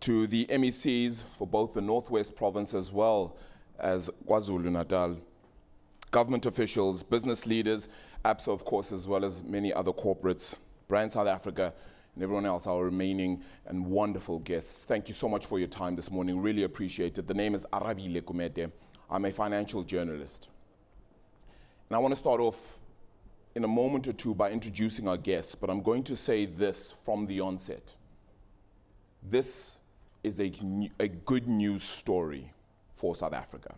to the MECs for both the Northwest Province as well as KwaZulu Natal, government officials, business leaders, ABSA, of course, as well as many other corporates, Brand South Africa, and everyone else, our remaining and wonderful guests. Thank you so much for your time this morning. Really appreciate it. The name is Arabile Gumede. I'm a financial journalist. And I want to start off in a moment or two by introducing our guests, but I'm going to say this from the onset. This is a, a good news story for South Africa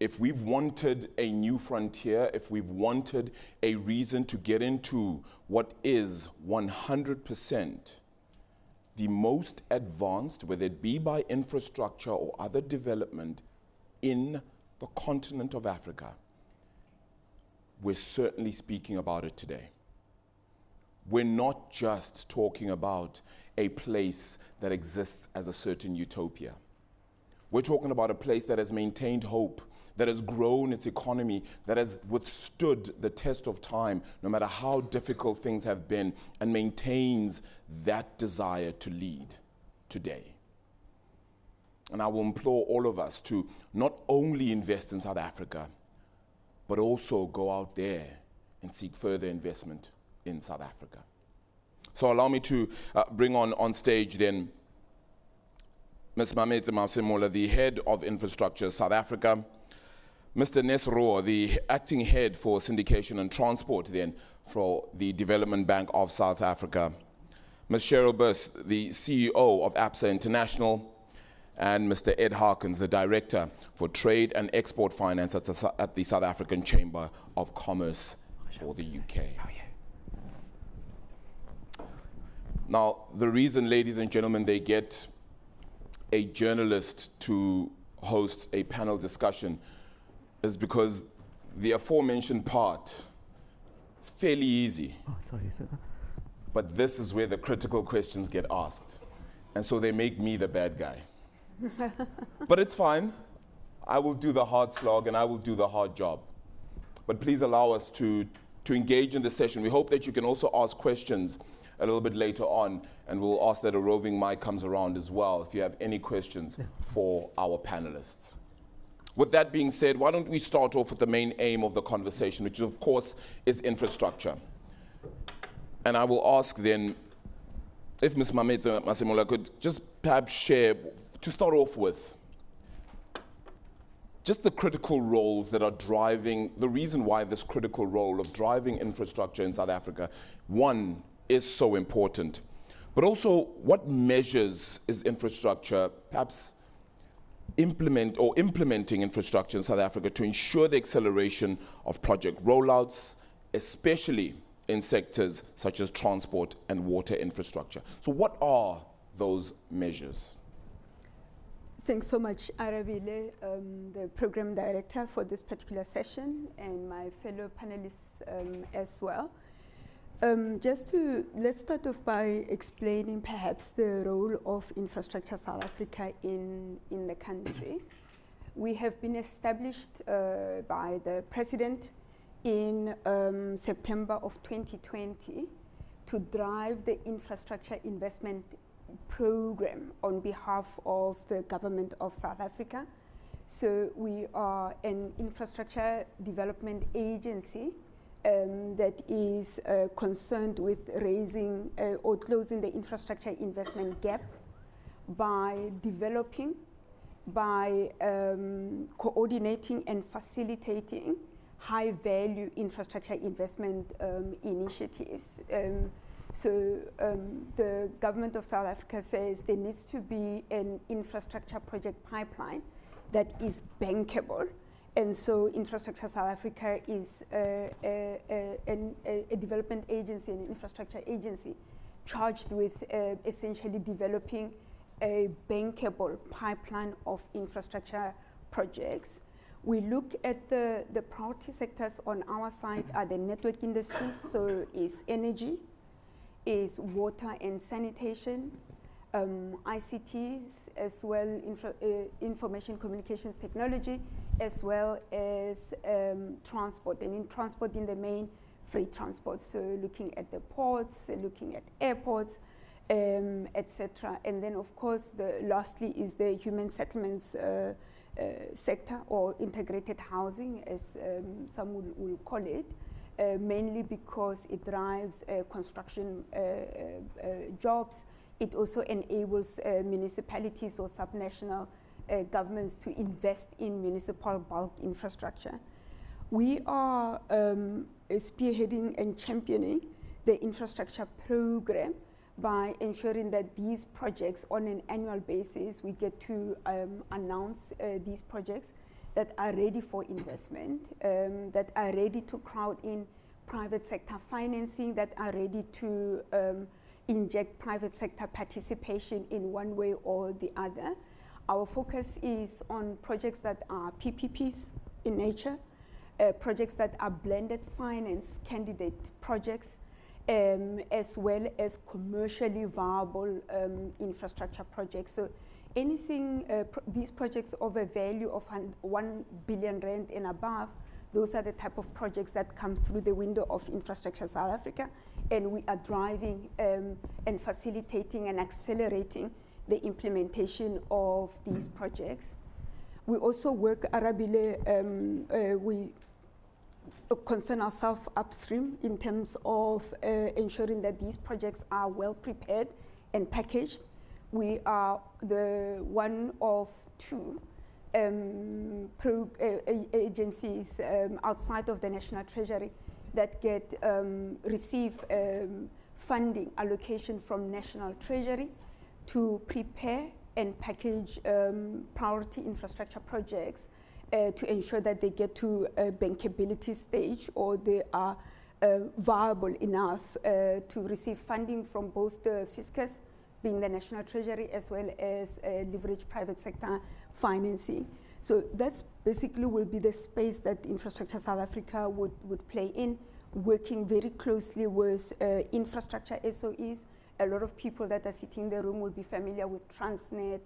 if we've wanted a new frontier, if we've wanted a reason to get into what is 100% the most advanced, whether it be by infrastructure or other development in the continent of Africa, we're certainly speaking about it today. We're not just talking about a place that exists as a certain utopia. We're talking about a place that has maintained hope that has grown its economy, that has withstood the test of time, no matter how difficult things have been, and maintains that desire to lead today. And I will implore all of us to not only invest in South Africa, but also go out there and seek further investment in South Africa. So allow me to uh, bring on on stage then Ms. Mameetse Masemola, the head of infrastructure South Africa. Mr. Nesro, the acting head for syndication and transport then for the Development Bank of South Africa. Ms. Cheryl Buss, the CEO of ABSA International, and Mr. Ed Harkins, the Director for Trade and Export Finance at the, at the South African Chamber of Commerce for the UK. Now, the reason, ladies and gentlemen, they get a journalist to host a panel discussion is because the aforementioned part is fairly easy. Oh, sorry, sir. But this is where the critical questions get asked. And so they make me the bad guy. but it's fine. I will do the hard slog and I will do the hard job. But please allow us to, to engage in the session. We hope that you can also ask questions a little bit later on, and we'll ask that a roving mic comes around as well if you have any questions yeah. for our panelists. With that being said, why don't we start off with the main aim of the conversation, which of course is infrastructure. And I will ask then if Ms. Mameetse Masemola could just perhaps share, to start off with, just the critical roles that are driving, the reason why this critical role of driving infrastructure in South Africa, one, is so important. But also, what measures is infrastructure perhaps implement or implementing infrastructure in South Africa to ensure the acceleration of project rollouts, especially in sectors such as transport and water infrastructure. So what are those measures? Thanks so much, Arabile, um, the program director for this particular session, and my fellow panelists um, as well. Um, just to, let's start off by explaining perhaps the role of Infrastructure South Africa in, in the country. We have been established uh, by the President in um, September of 2020 to drive the infrastructure investment program on behalf of the government of South Africa. So we are an infrastructure development agency um, that is uh, concerned with raising uh, or closing the infrastructure investment gap by developing, by um, coordinating and facilitating high value infrastructure investment um, initiatives. Um, so um, the government of South Africa says there needs to be an infrastructure project pipeline that is bankable and so Infrastructure South Africa is a, a, a, a development agency, an infrastructure agency, charged with uh, essentially developing a bankable pipeline of infrastructure projects. We look at the, the priority sectors on our side are the network industries, so is energy, is water and sanitation, um, ICTs, as well infra, uh, information communications technology, as well as um, transport. And in transport, in the main, freight transport. So looking at the ports, uh, looking at airports, um, etc. And then, of course, the lastly is the human settlements uh, uh, sector or integrated housing, as um, some will, will, call it. Uh, mainly because it drives uh, construction uh, jobs. It also enables municipalities or subnational governments to invest in municipal bulk infrastructure. We are um, spearheading and championing the infrastructure program by ensuring that these projects on an annual basis, we get to um, announce uh, these projects that are ready for investment, um, that are ready to crowd in private sector financing, that are ready to um, inject private sector participation in one way or the other. Our focus is on projects that are PPPs in nature, uh, projects that are blended finance candidate projects, um, as well as commercially viable um, infrastructure projects. So anything, uh, these projects of a value of 1 billion rand and above, those are the type of projects that come through the window of Infrastructure South Africa, and we are driving um, and facilitating and accelerating the implementation of these projects. We also work, Arabile, um, uh, we concern ourselves upstream in terms of uh, ensuring that these projects are well prepared and packaged. We are the one of two um, uh, agencies um, outside of the National Treasury that get um, receive um, funding allocation from National Treasury to prepare and package um, priority infrastructure projects uh, to ensure that they get to a bankability stage or they are uh, viable enough uh, to receive funding from both the fiscus, being the National Treasury, as well as uh, leverage private sector financing. So that's basically will be the space that Infrastructure South Africa would, would play in, working very closely with uh, infrastructure SOEs. A lot of people that are sitting in the room will be familiar with Transnet,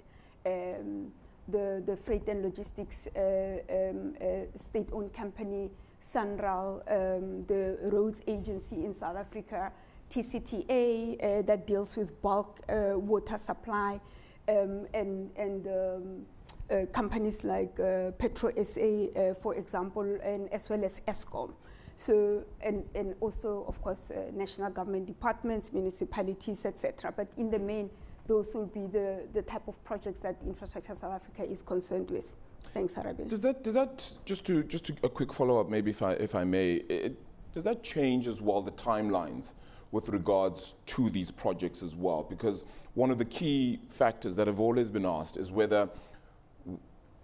um, the, the freight and logistics uh, um, uh, state-owned company, SANRAL, um, the roads agency in South Africa, TCTA uh, that deals with bulk water supply, um, and, and um, uh, companies like uh, Petro SA, uh, for example, and as well as Eskom. So, and, and also, of course, uh, national government departments, municipalities, etc. But in the main, those will be the, the type of projects that Infrastructure South Africa is concerned with. Thanks, Arabile. Does that, does that just to, just to a quick follow-up, maybe if I, if I may, it, does that change as well the timelines with regards to these projects as well? Because one of the key factors that have always been asked is whether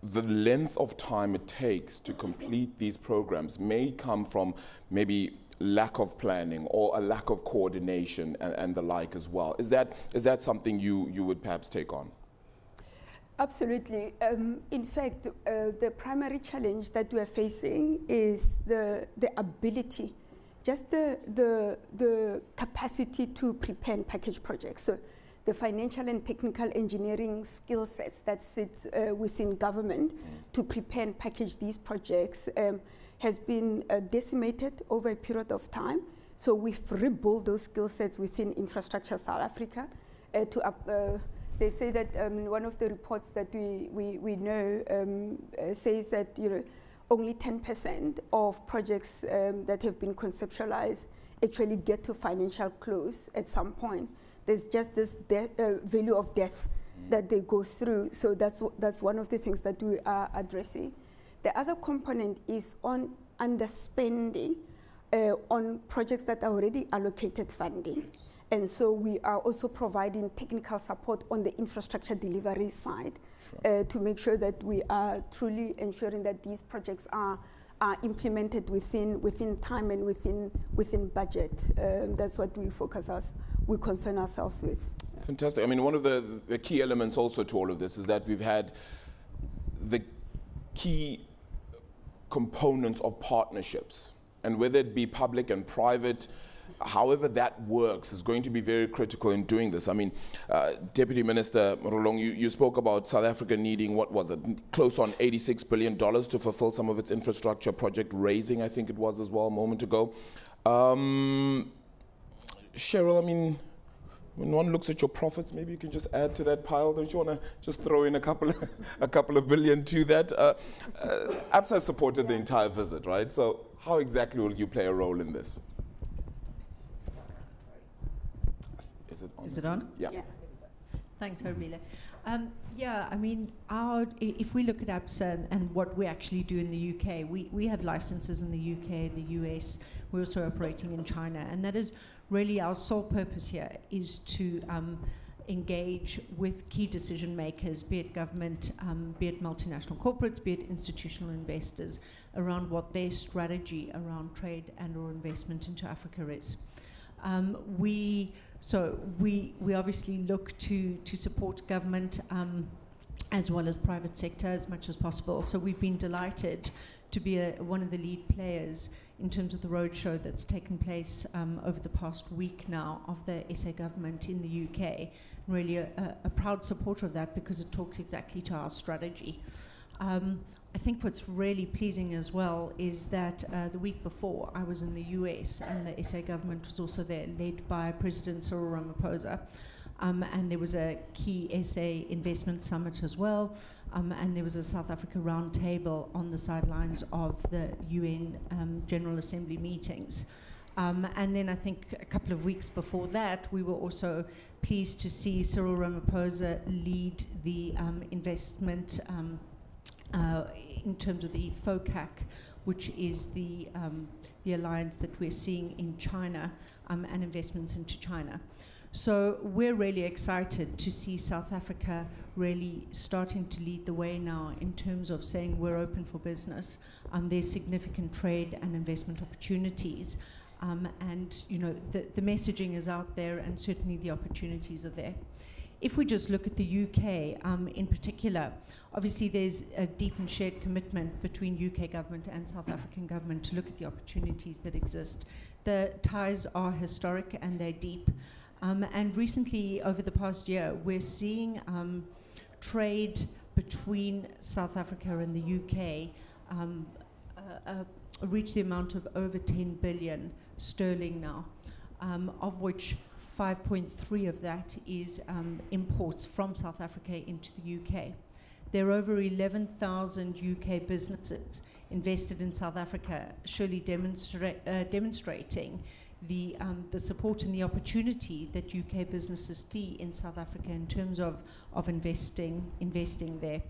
the length of time it takes to complete these programs may come from maybe lack of planning or a lack of coordination and, and the like as well. Is that, is that something you, you would perhaps take on? Absolutely. Um, in fact, uh, the primary challenge that we are facing is the, the ability, just the, the, the capacity to prepare and package projects. So the financial and technical engineering skill sets that sit uh, within government mm. to prepare and package these projects um, has been uh, decimated over a period of time. So we've rebuilt those skill sets within Infrastructure South Africa uh, to uh, they say that um, one of the reports that we, we, we know um, uh, says that you know, only 10% of projects um, that have been conceptualized actually get to financial close at some point. There's just this uh, value of death mm. that they go through. So that's, that's one of the things that we are addressing. The other component is on underspending uh, on projects that are already allocated funding. Yes. And so we are also providing technical support on the infrastructure delivery side sure. uh, to make sure that we are truly ensuring that these projects are, are implemented within, within time and within, within budget. Um, that's what we focus us, we concern ourselves with. Fantastic. I mean, one of the, the key elements also to all of this is that we've had the key components of partnerships. And whether it be public and private, however that works is going to be very critical in doing this. I mean, uh, Deputy Minister Rolong, you, you spoke about South Africa needing, what was it, close on $86 billion to fulfill some of its infrastructure project raising, I think it was as well a moment ago. Um, Cheryl, I mean, when one looks at your profits, maybe you can just add to that pile. Don't you want to just throw in a couple, of, a couple of billion to that? Uh, uh, supported the entire visit, right? So how exactly will you play a role in this? Is it on? Is it on? Yeah. Yeah. Thanks, Armila. Um, yeah, I mean, our, if we look at ABSA and, and what we actually do in the UK, we, we have licenses in the UK, the US, we're also operating in China, and that is really our sole purpose here is to um, engage with key decision makers, be it government, um, be it multinational corporates, be it institutional investors, around what their strategy around trade and or investment into Africa is. Um, we so we we obviously look to to support government um, as well as private sector as much as possible. So we've been delighted to be a, one of the lead players in terms of the roadshow that's taken place um, over the past week now of the SA government in the UK. Really a, a, a proud supporter of that because it talks exactly to our strategy. Um, I think what's really pleasing as well is that uh, the week before I was in the US and the SA government was also there, led by President Cyril Ramaphosa. Um, and there was a key SA investment summit as well. Um, and there was a South Africa roundtable on the sidelines of the UN um, General Assembly meetings. Um, and then I think a couple of weeks before that, we were also pleased to see Cyril Ramaphosa lead the um, investment um, uh, in terms of the FOCAC, which is the, um, the alliance that we're seeing in China um, and investments into China. So we're really excited to see South Africa really starting to lead the way now in terms of saying we're open for business. Um, there's significant trade and investment opportunities. Um, and you know the, the messaging is out there and certainly the opportunities are there if we just look at the UK um, in particular, obviously there's a deep and shared commitment between UK government and South African government to look at the opportunities that exist. The ties are historic and they're deep. Um, and recently, over the past year, we're seeing um, trade between South Africa and the UK um, uh, uh, reach the amount of over 10 billion sterling now, um, of which 5.3 of that is um, imports from South Africa into the UK. There are over 11,000 UK businesses invested in South Africa, surely demonstra- uh, demonstrating the, um, the support and the opportunity that UK businesses see in South Africa in terms of, of investing, investing there.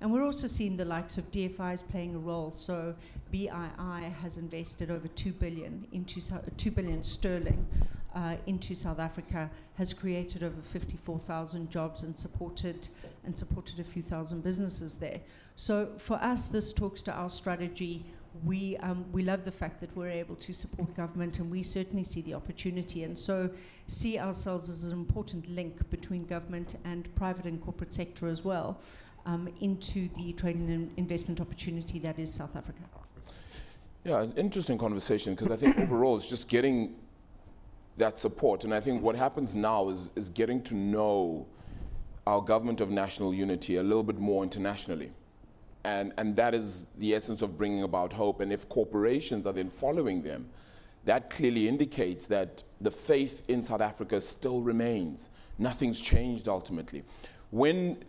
And we're also seeing the likes of DFIs playing a role. So BII has invested over 2 billion into 2 billion sterling uh, into South Africa, has created over 54,000 jobs and supported and supported a few thousand businesses there. So for us, this talks to our strategy. We um, we love the fact that we're able to support government, and we certainly see the opportunity, and so see ourselves as an important link between government and private and corporate sector as well. Um, into the trade and investment opportunity that is South Africa. Yeah, an interesting conversation because I think overall it's just getting that support. And I think what happens now is, is getting to know our government of national unity a little bit more internationally. And, and that is the essence of bringing about hope. And if corporations are then following them, that clearly indicates that the faith in South Africa still remains. Nothing's changed ultimately. When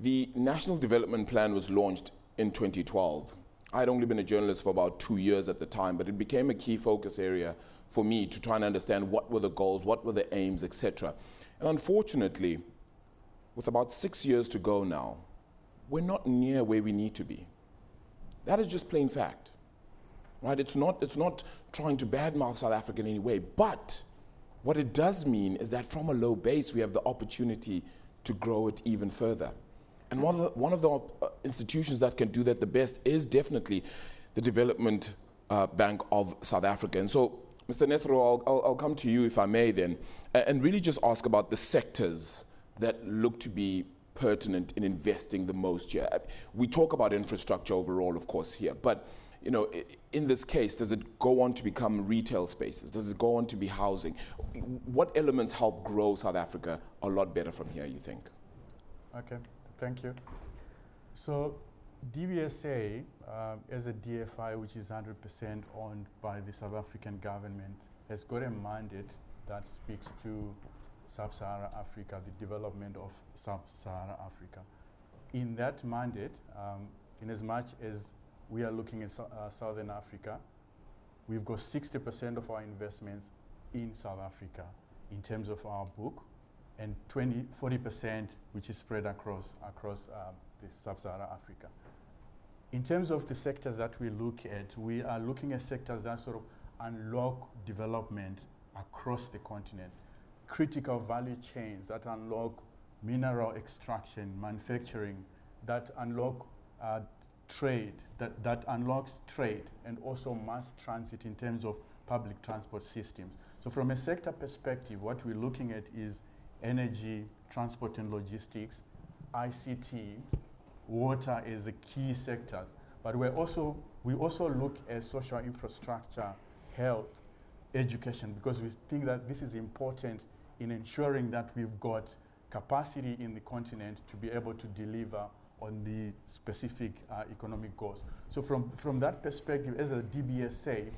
the National Development Plan was launched in 2012. I had only been a journalist for about two years at the time, but it became a key focus area for me to try and understand what were the goals, what were the aims, etc. And unfortunately, with about six years to go now, we're not near where we need to be. That is just plain fact. Right? It's not, it's not trying to badmouth South Africa in any way, but what it does mean is that from a low base, we have the opportunity to grow it even further. And one of the, one of the uh, institutions that can do that the best is definitely the Development uh, Bank of South Africa. And so, Mr. Nethro, I'll, I'll, I'll, come to you if I may then, and really just ask about the sectors that look to be pertinent in investing the most here? We talk about infrastructure overall, of course, here, but you know, in this case, does it go on to become retail spaces? Does it go on to be housing? What elements help grow South Africa a lot better from here, you think? Okay, thank you. So DBSA, uh, as a DFI, which is 100% owned by the South African government, has got a mandate that speaks to Sub-Saharan Africa, the development of Sub-Saharan Africa. In that mandate, um, in as much as we are looking at uh, Southern Africa. We've got 60% of our investments in South Africa in terms of our book, and 20, 40% which is spread across, across um, the sub-Saharan Africa. In terms of the sectors that we look at, we are looking at sectors that sort of unlock development across the continent. Critical value chains that unlock mineral extraction, manufacturing, that unlock uh, trade, that, that unlocks trade and also mass transit in terms of public transport systems. So from a sector perspective, what we're looking at is energy, transport and logistics, ICT, water is the key sectors. But we're also, we also look at social infrastructure, health, education, because we think that this is important in ensuring that we've got capacity in the continent to be able to deliver on the specific uh, economic goals. So from, from that perspective, as a DBSA,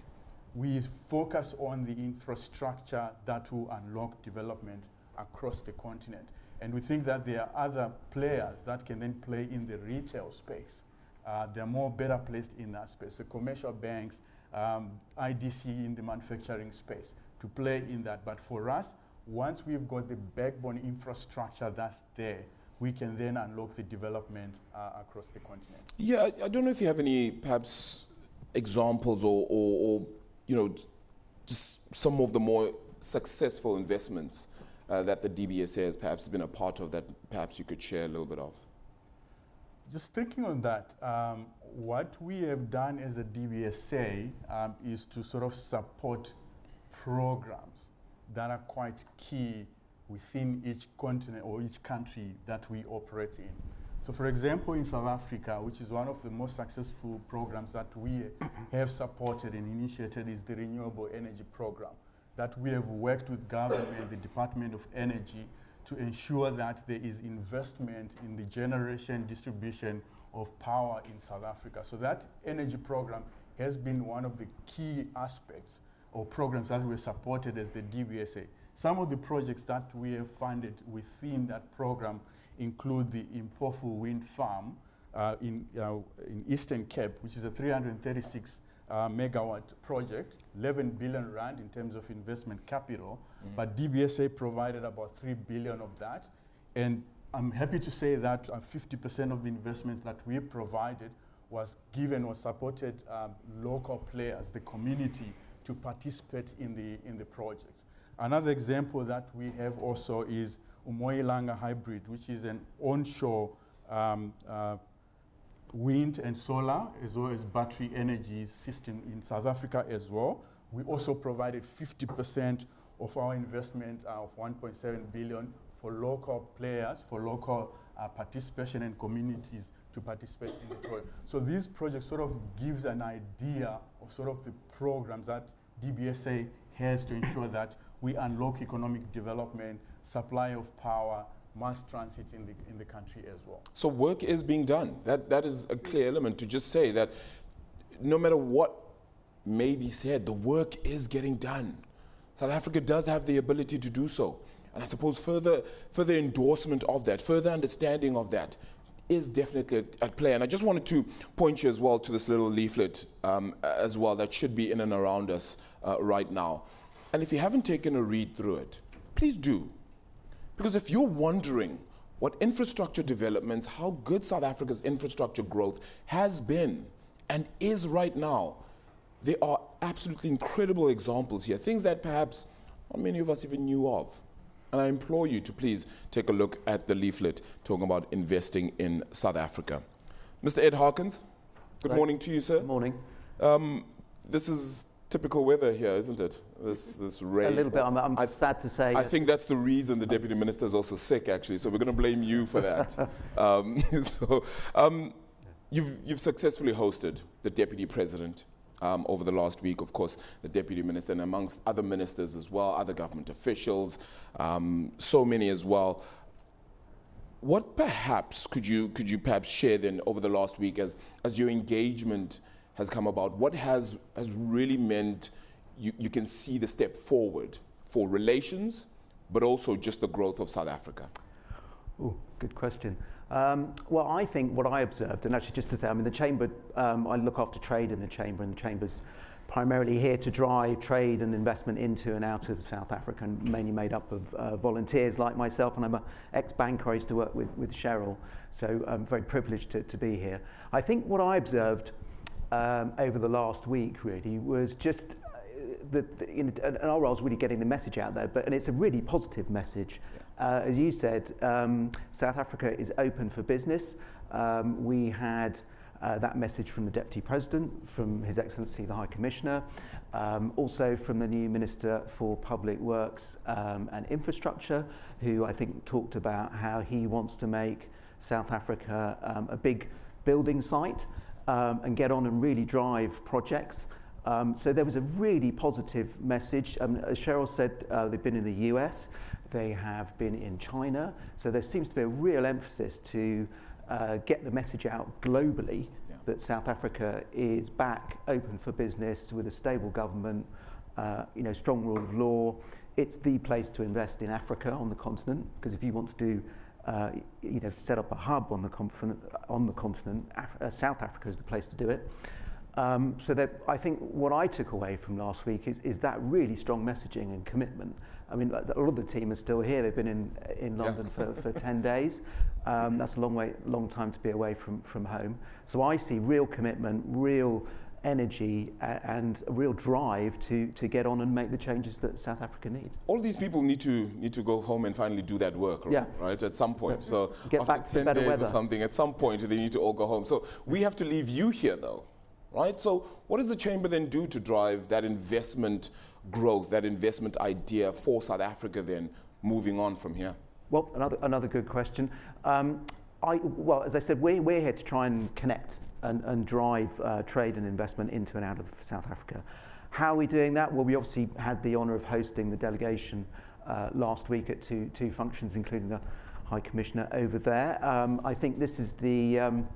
we focus on the infrastructure that will unlock development across the continent. And we think that there are other players that can then play in the retail space. Uh, they're more better placed in that space. The commercial banks, um, IDC in the manufacturing space to play in that. But for us, once we've got the backbone infrastructure that's there, we can then unlock the development uh, across the continent. Yeah, I, I, don't know if you have any perhaps examples or, or, or, you know, just some of the more successful investments uh, that the DBSA has perhaps been a part of that perhaps you could share a little bit of. Just thinking on that, um, what we have done as a DBSA um, is to sort of support programs that are quite key within each continent or each country that we operate in. So for example, in South Africa, which is one of the most successful programs that we have supported and initiated is the Renewable Energy Program that we have worked with government, the Department of Energy, to ensure that there is investment in the generation, distribution of power in South Africa. So that energy program has been one of the key aspects or programs that were supported as the DBSA. Some of the projects that we have funded within that program include the Mpofu Wind Farm uh, in, uh, in Eastern Cape, which is a 336 uh, megawatt project, 11 billion rand in terms of investment capital, mm. but DBSA provided about 3 billion of that. And I'm happy to say that 50% uh, of the investments that we provided was given or supported um, local players, the community, to participate in the, in the projects. Another example that we have also is Umoyilanga Hybrid, which is an onshore um, uh, wind and solar, as well as battery energy system in South Africa as well. We also provided 50% of our investment uh, of 1.7 billion for local players, for local uh, participation and communities to participate in the project. So these projects sort of gives an idea of sort of the programs that DBSA has to ensure that we unlock economic development, supply of power, mass transit in the, in the country as well. So work is being done. That, that is a clear element to just say that no matter what may be said, the work is getting done. South Africa does have the ability to do so. And I suppose further, further endorsement of that, further understanding of that is definitely at play. And I just wanted to point you as well to this little leaflet um, as well that should be in and around us uh, right now. And if you haven't taken a read through it, please do. Because if you're wondering what infrastructure developments, how good South Africa's infrastructure growth has been and is right now, there are absolutely incredible examples here, things that perhaps not many of us even knew of. And I implore you to please take a look at the leaflet talking about investing in South Africa. Mr. Ed Harkins, good right. morning to you, sir. Good morning. Um, this is typical weather here, isn't it? This, this rain. A little bit. I'm, I'm sad to say. I think that's the reason the deputy minister is also sick, actually. So we're going to blame you for that. um, so um, you've, you've successfully hosted the deputy president um, over the last week, of course, the deputy minister, and amongst other ministers as well, other government officials, um, so many as well. What perhaps could you could you perhaps share then over the last week as as your engagement has come about? What has has really meant you, you can see the step forward for relations, but also just the growth of South Africa? Oh, good question. Um, well, I think what I observed, and actually just to say, I mean, the Chamber, um, I look after trade in the Chamber, and the Chamber's primarily here to drive trade and investment into and out of South Africa, and mainly made up of uh, volunteers like myself, and I'm an ex-banker, I used to work with, with Cheryl, so I'm very privileged to, to be here. I think what I observed um, over the last week, really, was just that in, and our role is really getting the message out there, but and it's a really positive message. Yeah. Uh, as you said, um, South Africa is open for business. Um, we had uh, that message from the Deputy President, from His Excellency the High Commissioner, um, also from the new Minister for Public Works um, and Infrastructure, who I think talked about how he wants to make South Africa um, a big building site um, and get on and really drive projects. Um, so there was a really positive message. Um, as Cheryl said, uh, they've been in the US, they have been in China. So there seems to be a real emphasis to uh, get the message out globally yeah. that South Africa is back open for business with a stable government, uh, you know, strong rule of law. It's the place to invest in Africa on the continent because if you want to do uh, you know, set up a hub on the, on the continent, Af uh, South Africa is the place to do it. Um, so that I think what I took away from last week is, is that really strong messaging and commitment. I mean, a lot of the team are still here. They've been in, in London yeah. for, for 10 days. Um, that's a long way, long time to be away from, from home. So I see real commitment, real energy and a real drive to, to get on and make the changes that South Africa needs. All these people need to need to go home and finally do that work, yeah. right? At some point. Yeah. So get back to 10 better days weather. or something, at some point they need to all go home. So we have to leave you here though right? So what does the chamber then do to drive that investment growth, that investment idea for South Africa then moving on from here? Well, another, another good question. Um, I, well, as I said, we're, we're here to try and connect and, and drive uh, trade and investment into and out of South Africa. How are we doing that? Well, we obviously had the honour of hosting the delegation uh, last week at two, two functions, including the High Commissioner over there. Um, I think this is the um,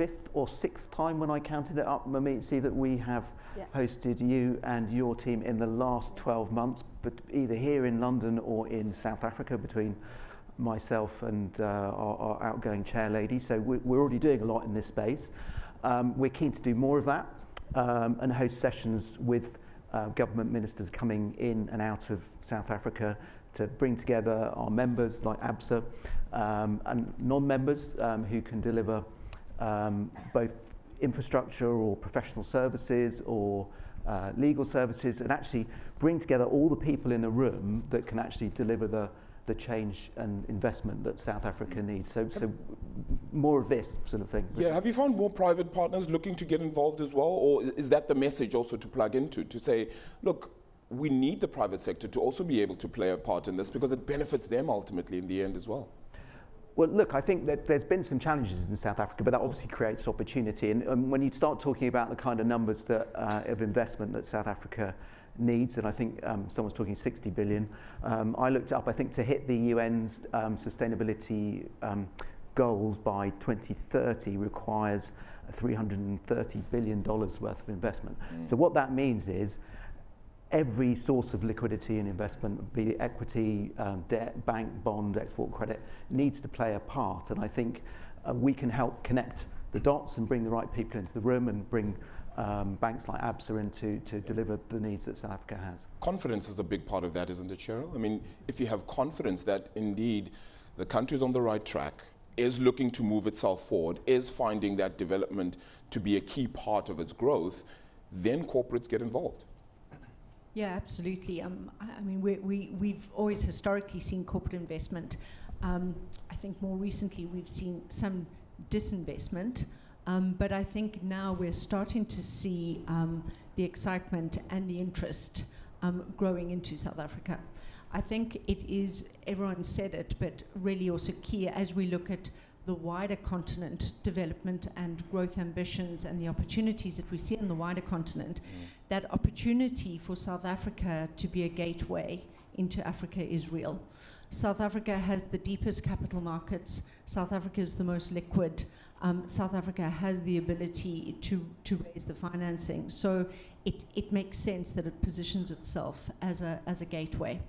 fifth or sixth time when I counted it up, see that we have yeah. hosted you and your team in the last 12 months, but either here in London or in South Africa between myself and uh, our, our outgoing chair lady. So we, we're already doing a lot in this space. Um, we're keen to do more of that um, and host sessions with uh, government ministers coming in and out of South Africa to bring together our members like ABSA um, and non-members um, who can deliver um, both infrastructure or professional services or uh, legal services and actually bring together all the people in the room that can actually deliver the, the change and investment that South Africa needs. So, so more of this sort of thing. Yeah, have you found more private partners looking to get involved as well? Or is that the message also to plug into, to say, look, we need the private sector to also be able to play a part in this because it benefits them ultimately in the end as well? Well, look, I think that there's been some challenges in South Africa, but that obviously creates opportunity. And um, when you start talking about the kind of numbers that, uh, of investment that South Africa needs, and I think um, someone's talking 60 billion, um, I looked up, I think to hit the UN's um, sustainability um, goals by 2030 requires $330 billion worth of investment. Mm. So what that means is every source of liquidity and investment, be it equity, um, debt, bank, bond, export credit, needs to play a part. And I think uh, we can help connect the dots and bring the right people into the room and bring um, banks like ABSA in to, to deliver the needs that South Africa has. Confidence is a big part of that, isn't it, Cheryl? I mean, if you have confidence that indeed the country is on the right track, is looking to move itself forward, is finding that development to be a key part of its growth, then corporates get involved. Yeah, absolutely. Um, I, I, mean, we, we, we've always historically seen corporate investment. Um, I think more recently we've seen some disinvestment. Um, but I think now we're starting to see um, the excitement and the interest um, growing into South Africa. I think it is, everyone said it, but really also key as we look at the wider continent development and growth ambitions and the opportunities that we see in the wider continent, mm. that opportunity for South Africa to be a gateway into Africa is real. South Africa has the deepest capital markets. South Africa is the most liquid. Um, South Africa has the ability to, to raise the financing. So it, it makes sense that it positions itself as a, as a gateway.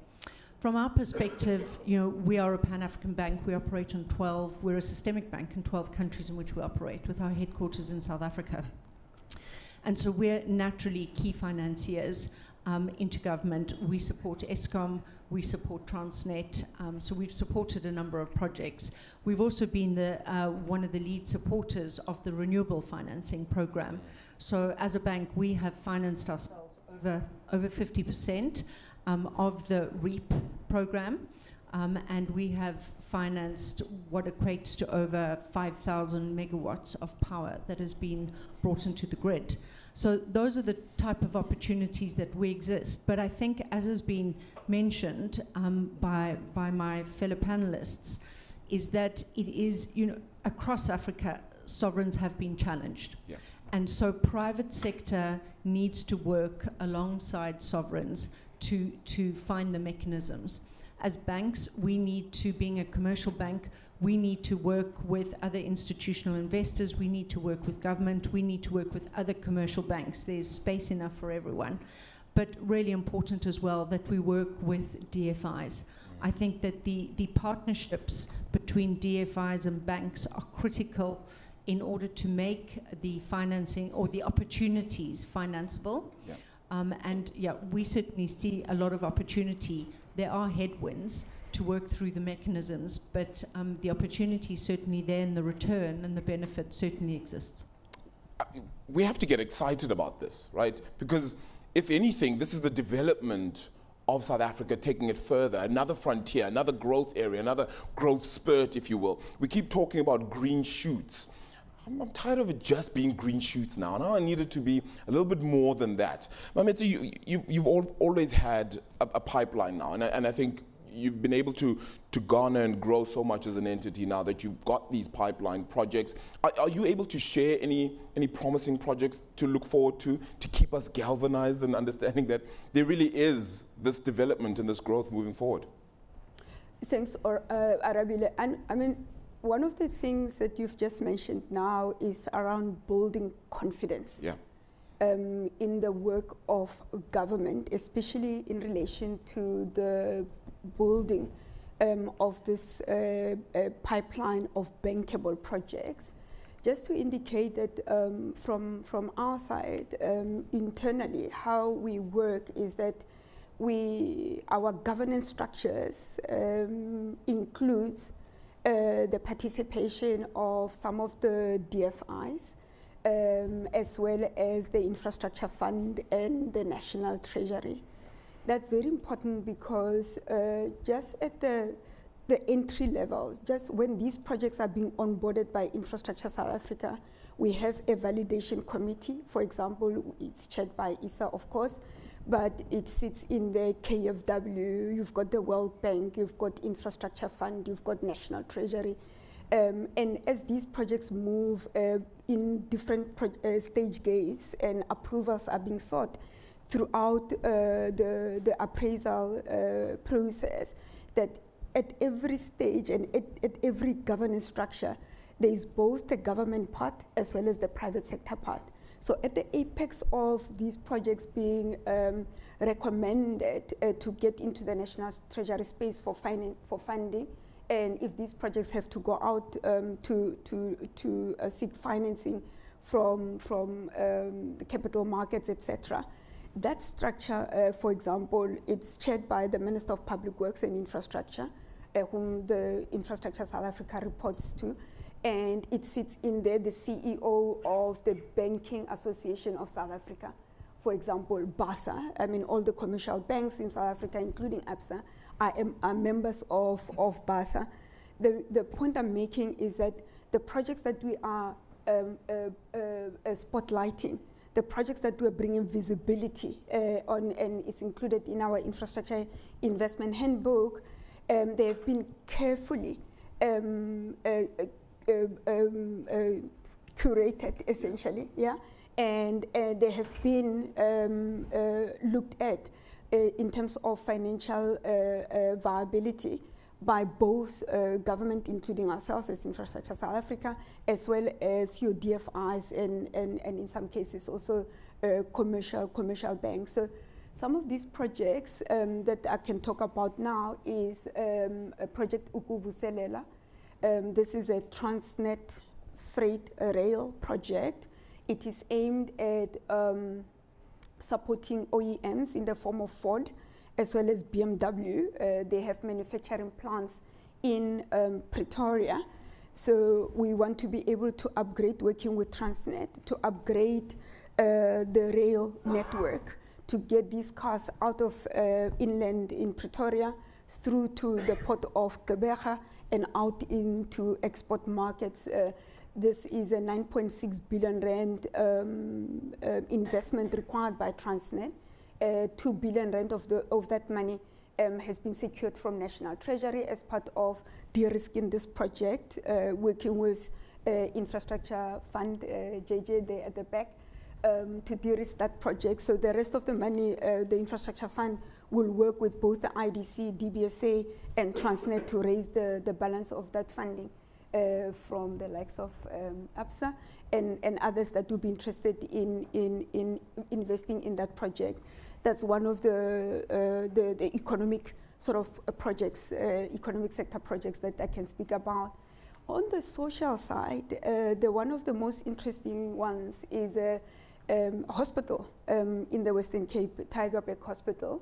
From our perspective, you know, we are a Pan-African bank. We operate in 12, we're a systemic bank in 12 countries in which we operate with our headquarters in South Africa. And so we're naturally key financiers um, into government. We support Eskom, we support Transnet, um, so we've supported a number of projects. We've also been the, uh, one of the lead supporters of the renewable financing program. So as a bank, we have financed ourselves over, over 50% um, of the REAP program. Um, and we have financed what equates to over 5,000 megawatts of power that has been brought into the grid. So those are the type of opportunities that we exist. But I think, as has been mentioned um, by, by my fellow panelists, is that it is, you know, across Africa, sovereigns have been challenged. Yeah. And so private sector needs to work alongside sovereigns to, to find the mechanisms. As banks, we need to, being a commercial bank, we need to work with other institutional investors, we need to work with government, we need to work with other commercial banks. There's space enough for everyone. But really important as well that we work with DFIs. I think that the, the partnerships between DFIs and banks are critical in order to make the financing or the opportunities financeable. Yeah. Um, and yeah, we certainly see a lot of opportunity. There are headwinds to work through the mechanisms, but um, the opportunity is certainly there and the return and the benefit certainly exists. Uh, we have to get excited about this, right? Because if anything, this is the development of South Africa taking it further, another frontier, another growth area, another growth spurt, if you will. We keep talking about green shoots. I'm, I'm, tired of it just being green shoots now. Now I need it to be a little bit more than that. Mameetse, you, you've, you've all, always had a, a pipeline now, and I, and I think you've been able to, to garner and grow so much as an entity now that you've got these pipeline projects. Are, are, you able to share any, any promising projects to look forward to, to keep us galvanized and understanding that there really is this development and this growth moving forward? Thanks, or, uh, Arabile. And I mean, one of the things that you've just mentioned now is around building confidence. Yeah. Um, in the work of government, especially in relation to the building um, of this uh, uh, pipeline of bankable projects. Just to indicate that um, from, from our side, um, internally, how we work is that we, our governance structures um, includes uh, the participation of some of the DFIs, um, as well as the infrastructure fund and the national treasury. That's very important because uh, just at the the entry level, just when these projects are being onboarded by Infrastructure South Africa, we have a validation committee. For example, it's chaired by ISA, of course, but it sits in the KFW, you've got the World Bank, you've got Infrastructure Fund, you've got National Treasury. Um, and as these projects move uh, in different uh, stage gates and approvals are being sought throughout uh, the, the appraisal uh, process, that at every stage and at, at every governance structure, there is both the government part as well as the private sector part. So at the apex of these projects being um, recommended uh, to get into the national treasury space for, for funding, and if these projects have to go out um, to, to, to uh, seek financing from, from um, the capital markets, etc., that structure, uh, for example, it's chaired by the Minister of Public Works and Infrastructure, uh, whom the Infrastructure South Africa reports to and it sits in there the CEO of the Banking Association of South Africa. For example, BASA, I mean, all the commercial banks in South Africa, including ABSA, are, are members of, of BASA. The, the point I'm making is that the projects that we are um, uh, uh, uh, spotlighting the projects that we're bringing visibility uh, on, and it's included in our infrastructure investment handbook. Um, they have been carefully um, uh, uh, um, curated, essentially, yeah, and they have been um, looked at in terms of financial viability by both uh, government, including ourselves as Infrastructure South Africa, as well as your DFIs and, and, and in some cases also uh, commercial, commercial banks. So some of these projects um, that I can talk about now is um, a project Ukuvuselela. Um, this is a Transnet freight rail project. It is aimed at um, supporting OEMs in the form of Ford, as well as BMW. Uh, they have manufacturing plants in um, Pretoria. So we want to be able to upgrade, working with Transnet, to upgrade uh, the rail network to get these cars out of uh, inland in Pretoria through to the port of Gqeberha and out into export markets. Uh, this is a 9.6 billion rand um, uh, investment required by Transnet uh, 2 billion rand of, the, of that money um, has been secured from National Treasury as part of de-risking this project, uh, working with uh, Infrastructure Fund, JJ there at the back, um, to de-risk that project. So the rest of the money, uh, the Infrastructure Fund will work with both the IDC, DBSA, and Transnet to raise the, the balance of that funding uh, from the likes of um, ABSA and, and others that will be interested in, in, in investing in that project that's one of the, uh, the, the, economic sort of uh, projects, uh, economic sector projects that I can speak about. On the social side, uh, the one of the most interesting ones is a um, hospital um, in the Western Cape, Tiger Tygerberg Hospital.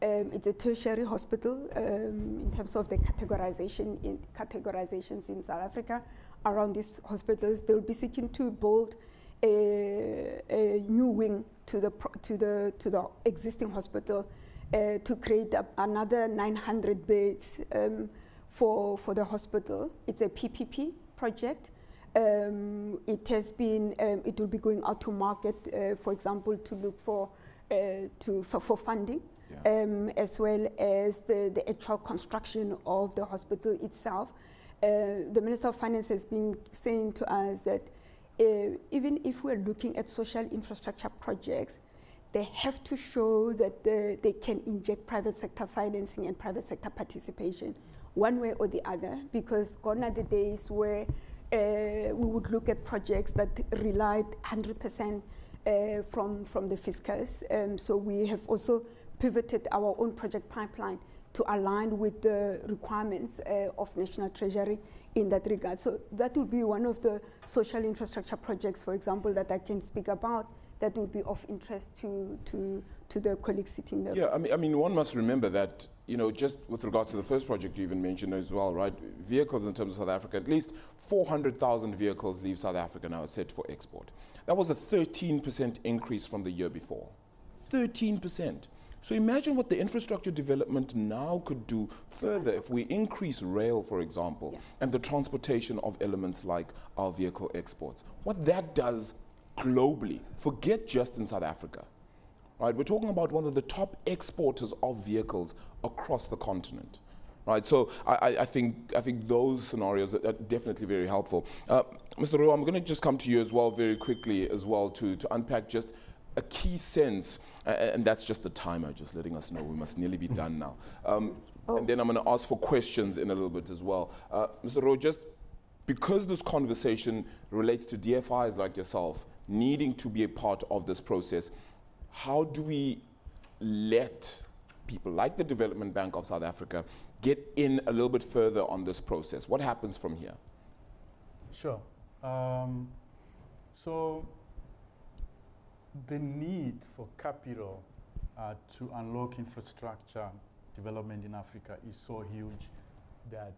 Um, it's a tertiary hospital um, in terms of the categorization in categorizations in South Africa around these hospitals. They will be seeking to build a, a new wing to the, to the, to the existing hospital uh, to create a, another 900 beds um, for, for the hospital. It's a PPP project. Um, it has been, um, it will be going out to market, uh, for example, to look for, uh, to, for, for funding. Yeah. Um, as well as the, the actual construction of the hospital itself. Uh, the Minister of Finance has been saying to us that uh, even if we're looking at social infrastructure projects, they have to show that the, they can inject private sector financing and private sector participation one way or the other, because gone are the days where uh, we would look at projects that relied 100% uh, from, from the fiscals. Um, so we have also pivoted our own project pipeline to align with the requirements uh, of National Treasury in that regard. So that will be one of the social infrastructure projects, for example, that I can speak about that will be of interest to, to, to the colleagues sitting there. Yeah, I mean, I mean, one must remember that, you know, just with regards to the first project you even mentioned as well, right? Vehicles in terms of South Africa, at least 400,000 vehicles leave South Africa now set for export. That was a 13% increase from the year before. 13%. So imagine what the infrastructure development now could do further if we increase rail, for example, yeah. and the transportation of elements like our vehicle exports. What that does globally, forget just in South Africa. Right, we're talking about one of the top exporters of vehicles across the continent. Right, so I, I think I think those scenarios are, are definitely very helpful. Uh, Mr. Rowe, I'm going to just come to you as well very quickly as well to, to unpack just a key sense, and that's just the timer, just letting us know we must nearly be done now. Um, oh. And then I'm going to ask for questions in a little bit as well. Uh, Mr. Rowe, just because this conversation relates to DFIs like yourself needing to be a part of this process, how do we let people like the Development Bank of South Africa get in a little bit further on this process? What happens from here? Sure. Um, so the need for capital uh, to unlock infrastructure development in Africa is so huge that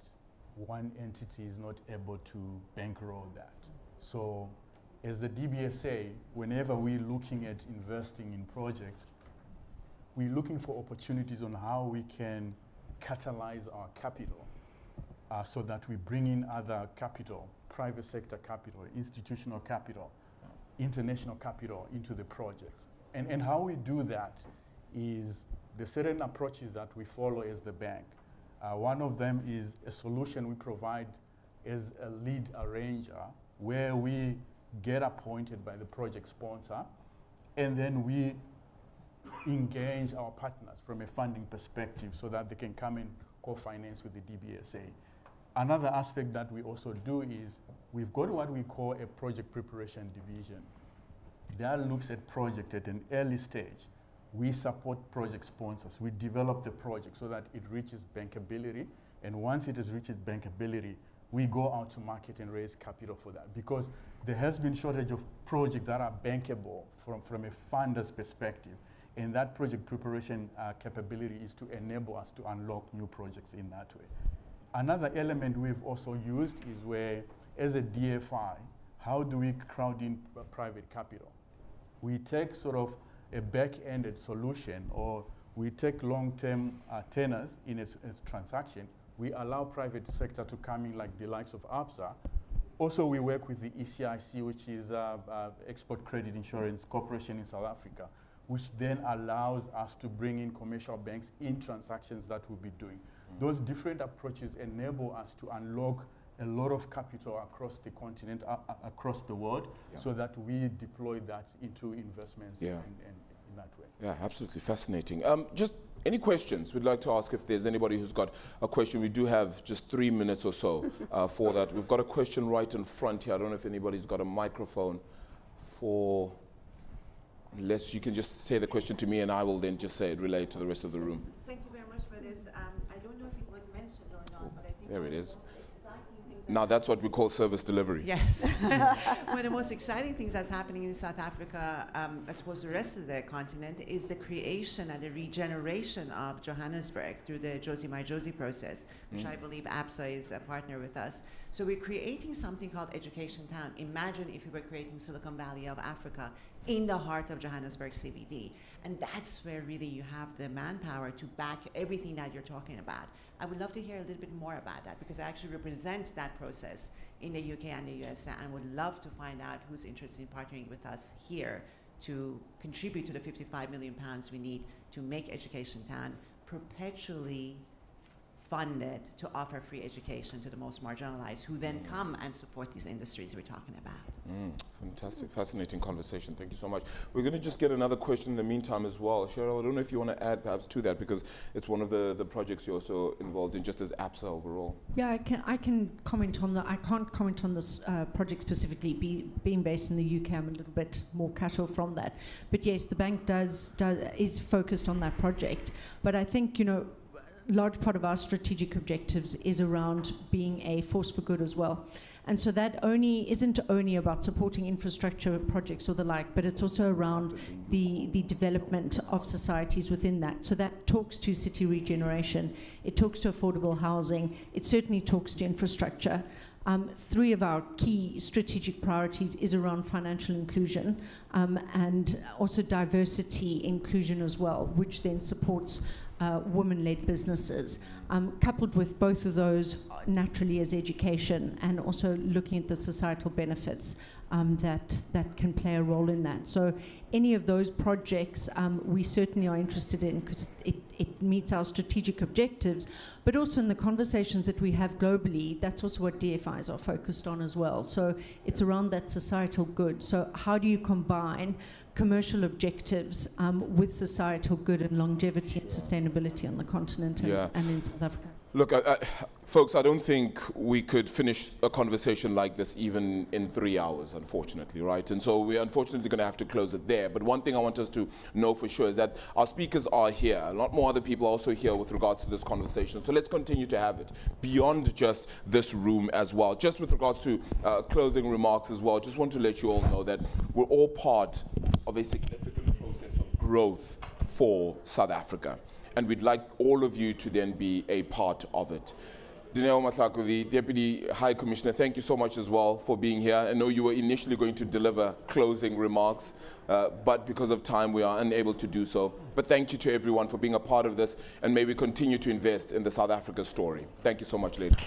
one entity is not able to bankroll that. So as the DBSA, whenever we're looking at investing in projects, we're looking for opportunities on how we can catalyze our capital uh, so that we bring in other capital, private sector capital, institutional capital, international capital into the projects. And, and how we do that is the certain approaches that we follow as the bank. Uh, one of them is a solution we provide as a lead arranger where we get appointed by the project sponsor and then we engage our partners from a funding perspective so that they can come and co-finance with the DBSA. Another aspect that we also do is we've got what we call a project preparation division. That looks at project at an early stage. We support project sponsors. We develop the project so that it reaches bankability. And once it has reached bankability, we go out to market and raise capital for that because there has been shortage of projects that are bankable from, from a funder's perspective. And that project preparation uh, capability is to enable us to unlock new projects in that way. Another element we've also used is where, as a DFI, how do we crowd in private capital? We take sort of a back-ended solution or we take long-term uh, tenors in its, its transaction. We allow private sector to come in like the likes of ABSA. Also, we work with the ECIC, which is uh, uh, Export Credit Insurance Corporation in South Africa, which then allows us to bring in commercial banks in transactions that we'll be doing. Those different approaches enable us to unlock a lot of capital across the continent, uh, across the world, yeah. so that we deploy that into investments yeah. and, and in that way. Yeah, absolutely fascinating. Um, just any questions? We'd like to ask if there's anybody who's got a question. We do have just three minutes or so uh, for that. We've got a question right in front here. I don't know if anybody's got a microphone for, unless you can just say the question to me and I will then just say it, relay to the rest of the room. Thank you very much for this. Um, I don't know if it was mentioned or not, but I think there it is. Now that's what we call service delivery. Yes. One of the most exciting things that's happening in South Africa, um, I suppose the rest of the continent, is the creation and the regeneration of Johannesburg through the Jozi My Jozi process, which mm. I believe ABSA is a partner with us. So we're creating something called Education Town. Imagine if we were creating Silicon Valley of Africa in the heart of Johannesburg CBD. And that's where really you have the manpower to back everything that you're talking about. I would love to hear a little bit more about that because I actually represent that process in the UK and the US and would love to find out who's interested in partnering with us here to contribute to the 55 million pounds we need to make Education Town perpetually funded to offer free education to the most marginalized, who then come and support these industries we're talking about. Mm, fantastic, fascinating conversation. Thank you so much. We're going to just get another question in the meantime as well. Cheryl, I don't know if you want to add perhaps to that because it's one of the, the projects you're also involved in just as ABSA overall. Yeah, I can, I can comment on that. I can't comment on this uh, project specifically. Be, being based in the UK, I'm a little bit more cut off from that. But yes, the bank does, does is focused on that project. But I think, you know, large part of our strategic objectives is around being a force for good as well. And so that only isn't only about supporting infrastructure projects or the like, but it's also around the, the development of societies within that. So that talks to city regeneration, it talks to affordable housing, it certainly talks to infrastructure. Um, three of our key strategic priorities is around financial inclusion um, and also diversity inclusion as well, which then supports uh, women-led businesses. Um, coupled with both of those, naturally as education and also looking at the societal benefits um, that, that can play a role in that. So any of those projects um, we certainly are interested in because it, it meets our strategic objectives, but also in the conversations that we have globally, that's also what DFIs are focused on as well. So it's around that societal good. So how do you combine commercial objectives um, with societal good and longevity and sustainability on the continent and, yeah. and in South Africa? Look, I, I, folks, I don't think we could finish a conversation like this even in three hours, unfortunately, right? And so we're unfortunately going to have to close it there. But one thing I want us to know for sure is that our speakers are here. A lot more other people are also here with regards to this conversation. So let's continue to have it beyond just this room as well. Just with regards to uh, closing remarks as well, just want to let you all know that we're all part of a significant process of growth for South Africa and we'd like all of you to then be a part of it. Dineo Matlako, the Deputy High Commissioner, thank you so much as well for being here. I know you were initially going to deliver closing remarks, uh, but because of time, we are unable to do so. But thank you to everyone for being a part of this, and may we continue to invest in the South Africa story. Thank you so much, ladies.